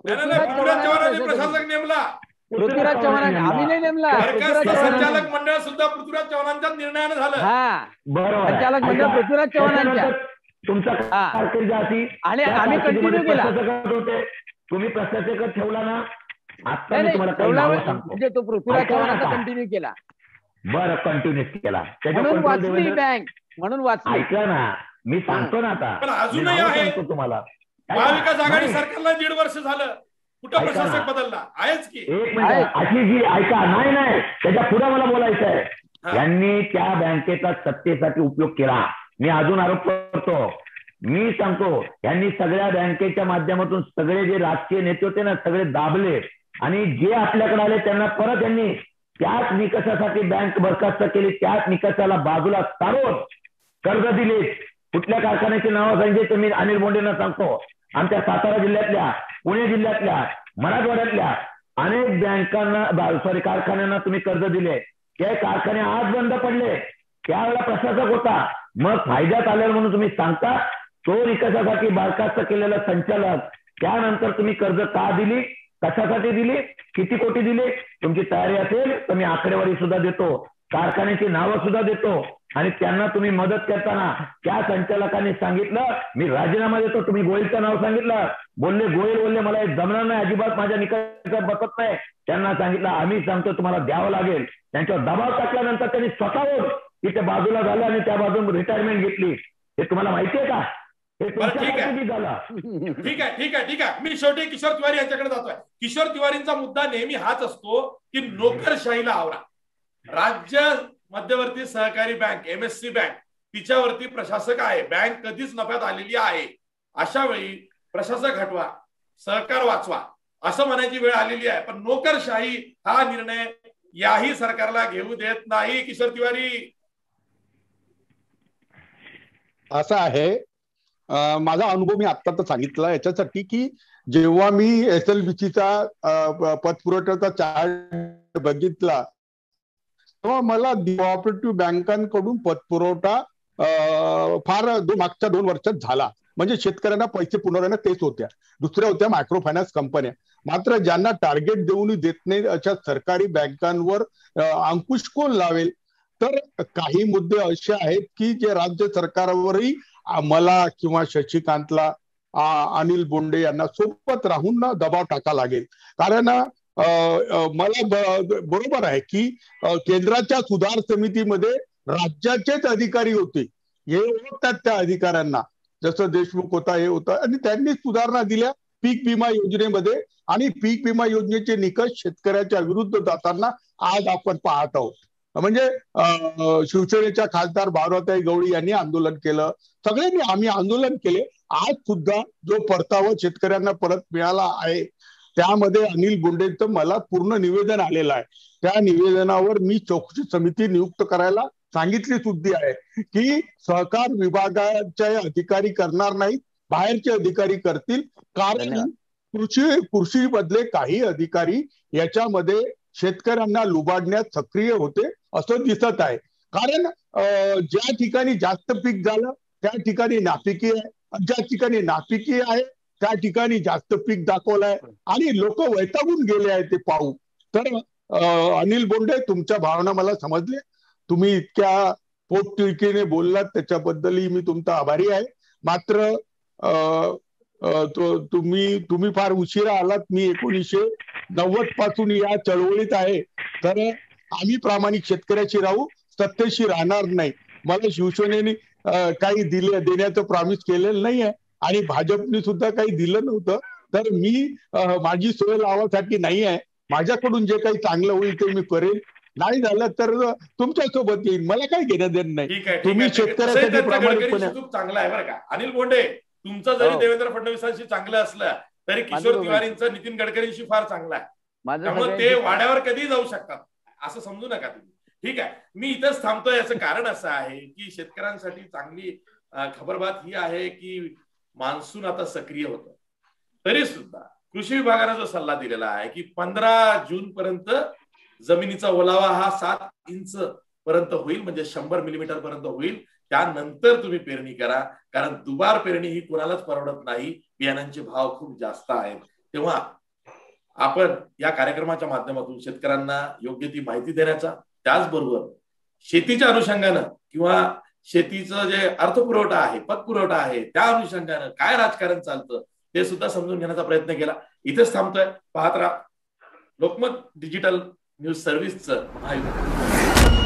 नाही, नाही, नाही, पृथ्वीराज चव्हाणांनी प्रशासक नेमला. पृथ्वीराज चव्हाणांनी आम्ही नाही नेमला. संचालक मंडळ सुद्धा पृथ्वीराज चव्हाणांच्या निर्णयानं झालं. हा. बरोबर. संचालक मंडळ पृथ्वीराज चव्हाणांच्या. तुमचा आणि आम्ही कंटिन्यू केला. तुम्ही प्रशासक ठेवला ना? आता म्हणजे तो पृथ्वीराज चव्हाणांचा. कंटिन्यू केला. बरं कंटिन्युअस केला. म्हणून वाचली बँक म्हणून वाचली. ऐका ना. मी सांगतो ना आता. अजूनही आहे. तुम्हाला. महाविकास आघाडी सरकारला दीड वर्ष झालं. कुठं प्रशासक. बदलला? आहेच की. एक आहे. मिनिट अशी जी ऐका. नाही नाही. त्याच्या पुढे मला बोलायचं आहे. यांनी त्या बँकेचा सत्तेसाठी उपयोग केला. मी अजून आरोप करतो. मी सांगतो यांनी सगळ्या बँकेच्या माध्यमातून सगळे जे राजकीय नेते होते ना सगळे दाबले. आणि जे आपल्याकडे आले त्यांना परत यांनी त्याच निकषासाठी बँक बरखास्त केली. त्याच निकषाला बाजूला सारून कर्ज दिले. कुठल्या कारखान्याची नावं सांगितली तर मी अनिल बोंडेंना सांगतो. आमच्या सातारा जिल्ह्यातल्या पुणे जिल्ह्यातल्या मराठवाड्यातल्या अनेक बँकांना सॉरी कारखान्यांना तुम्ही कर्ज दिले. ते कारखाने आज बंद पडले. त्यावेळेला प्रशासक होता मग फायद्यात आल्यावर म्हणून तुम्ही सांगता? तो निकषासाठी बरखास्त केलेला संचालक त्यानंतर तुम्ही कर्ज का दिली? कशासाठी दिली? किती कोटी दिले? तुमची तयारी असेल तर मी आकडेवारी सुद्धा देतो. कारखान्याची नावं सुद्धा देतो. आणि त्यांना तुम्ही मदत करताना त्या संचालकांनी सांगितलं मी राजीनामा देतो तुम्ही गोयलचं नाव सांगितलं. बोलले गोयल बोलले मला हे जमणार नाही अजिबात माझ्या निकषात बसत नाही. त्यांना सांगितलं आम्ही सांगतो तुम्हाला द्यावं लागेल. त्यांच्यावर दबाव टाकल्यानंतर त्यांनी स्वतःहून तिथे बाजूला झालं आणि त्या बाजून रिटायरमेंट घेतली. हे तुम्हाला माहिती आहे का? हे झालं. ठीक आहे ठीक आहे ठीक आहे. मी शेवटी किशोर तिवारी यांच्याकडे जातोय. किशोर तिवारींचा मुद्दा नेहमी हाच असतो की नोकरशाहीला आवरा. राज्य मध्यवर्ती सहकारी बँक एमएससी बँक तिच्यावरती प्रशासक आहे. बँक कधीच नफ्यात आलेली आहे. अशा वेळी प्रशासक हटवा सहकार वाचवा असं म्हणायची वेळ आलेली आहे. पण नोकरशाही हा निर्णय याही सरकारला घेऊ देत नाही. किशोर तिवारी. असा आहे. माझा अनुभव मी आता तर सांगितला याच्यासाठी की जेव्हा मी एस एल बीसीचा पतपुरवठ्याचा चार्ट बघितला तेव्हा मला कोऑपरेटिव्ह बँकांकडून पतपुरवठा फार दो मागच्या दोन वर्षात झाला. म्हणजे शेतकऱ्यांना पैसे पुरवण्याला तेच होत्या. दुसऱ्या होत्या मायक्रो फायनान्स कंपन्या मात्र ज्यांना टार्गेट देऊन देत नाही अशा सरकारी बँकांवर अंकुश कोण लावेल? तर काही मुद्दे असे आहेत की जे राज्य सरकारवरही मला किंवा शशिकांतला अनिल बोंडे यांना सोबत राहून ना दबाव टाका लागेल. कारण मला बरोबर आहे की केंद्राच्या सुधार समितीमध्ये राज्याचेच अधिकारी होते. हे ओळखतात त्या अधिकाऱ्यांना. जसं देशमुख होता हे होतं. आणि त्यांनी सुधारणा दिल्या पीक विमा योजनेमध्ये. आणि पीक विमा योजनेचे निकष शेतकऱ्याच्या विरुद्ध जाताना आज आपण पाहत आहोत. म्हणजे शिवसेनेच्या खासदार भावराताई गवळी यांनी आंदोलन केलं. सगळ्यांनी आम्ही आंदोलन केले. आज सुद्धा जो परतावा शेतकऱ्यांना परत मिळाला आहे त्यामध्ये अनिल बोंडेचं मला पूर्ण निवेदन आलेलं आहे. त्या निवेदनावर मी चौकशी समिती नियुक्त करायला सांगितली सुद्धा आहे की सहकार विभागाचे अधिकारी करणार नाहीत बाहेरचे अधिकारी करतील. कारण. कृषी कृषी मधले काही अधिकारी याच्यामध्ये शेतकऱ्यांना लुबाडण्यात सक्रिय होते असं दिसत आहे. कारण ज्या ठिकाणी जास्त पीक झालं त्या ठिकाणी नापिकी आहे. ज्या ठिकाणी नापिकी आहे त्या ठिकाणी जास्त पीक दाखवलंय आणि लोक वैतागून गेले आहेत ते पाहू. तर अनिल बोंडे तुमच्या भावना मला समजले. तुम्ही इतक्या पोटतिळकीने बोललात त्याच्याबद्दलही मी तुमचा आभारी आहे. मात्र अं, तुम्ही तुम्ही फार उशिरा आलात. मी एकोणीसशे नव्वदपासून या चळवळीत आहे. तर आम्ही प्रामाणिक शेतकऱ्याशी राहू. सत्तेशी राहणार नाही. मला शिवसेनेने काही दिले देण्याचं प्रॉमिस केलेलं नाही आहे आणि भाजपने सुद्धा काही दिलं नव्हतं. तर मी माझी सोय लावासाठी नाही आहे. माझ्याकडून जे काही चांगलं होईल ते मी करेल नाही झालं तर तुमच्यासोबत येईल मला काय घेणं देणं नाही. ठीक आहे ठीक तुम्ही. शेतकऱ्यासाठी प्रामाणिकपणे- चांगलं आहे बरं का. अनिल बोंडे तुमचं जरी हो. देवेंद्र फडणवीसांशी चांगलं असलं तरी किशोर तिवारींचं नितीन गडकरींशी फार चांगलं आहे. त्यामुळे ते वाड्यावर कधी जाऊ शकतात. असं समजू नका तुम्ही. ठीक आहे. मी इथंच थांबतोय. याचं कारण असं आहे की शेतकऱ्यांसाठी चांगली खबरबात ही आहे की मान्सून आता सक्रिय होतं. तरी सुद्धा कृषी विभागाने जो सल्ला दिलेला आहे की पंधरा जून पर्यंत जमिनीचा ओलावा हा सात इंच पर्यंत होईल म्हणजे शंभर मिलीमीटर पर्यंत होईल. त्यानंतर तुम्ही पेरणी करा. कारण दुबार पेरणी ही कुणालाच परवडत नाही. बियाणांचे भाव खूप जास्त आहेत. तेव्हा आपण या कार्यक्रमाच्या माध्यमातून शेतकऱ्यांना योग्य ती माहिती देण्याचा त्याचबरोबर शेतीच्या अनुषंगानं किंवा शेतीचं जे अर्थपुरवठा आहे पतपुरवठा आहे त्या अनुषंगानं काय राजकारण चालतं ते सुद्धा समजून घेण्याचा प्रयत्न केला. इथेच थांबतोय. पाहत राहा. लोकमत डिजिटल न्यूज सर्व्हिसचं महायुद्ध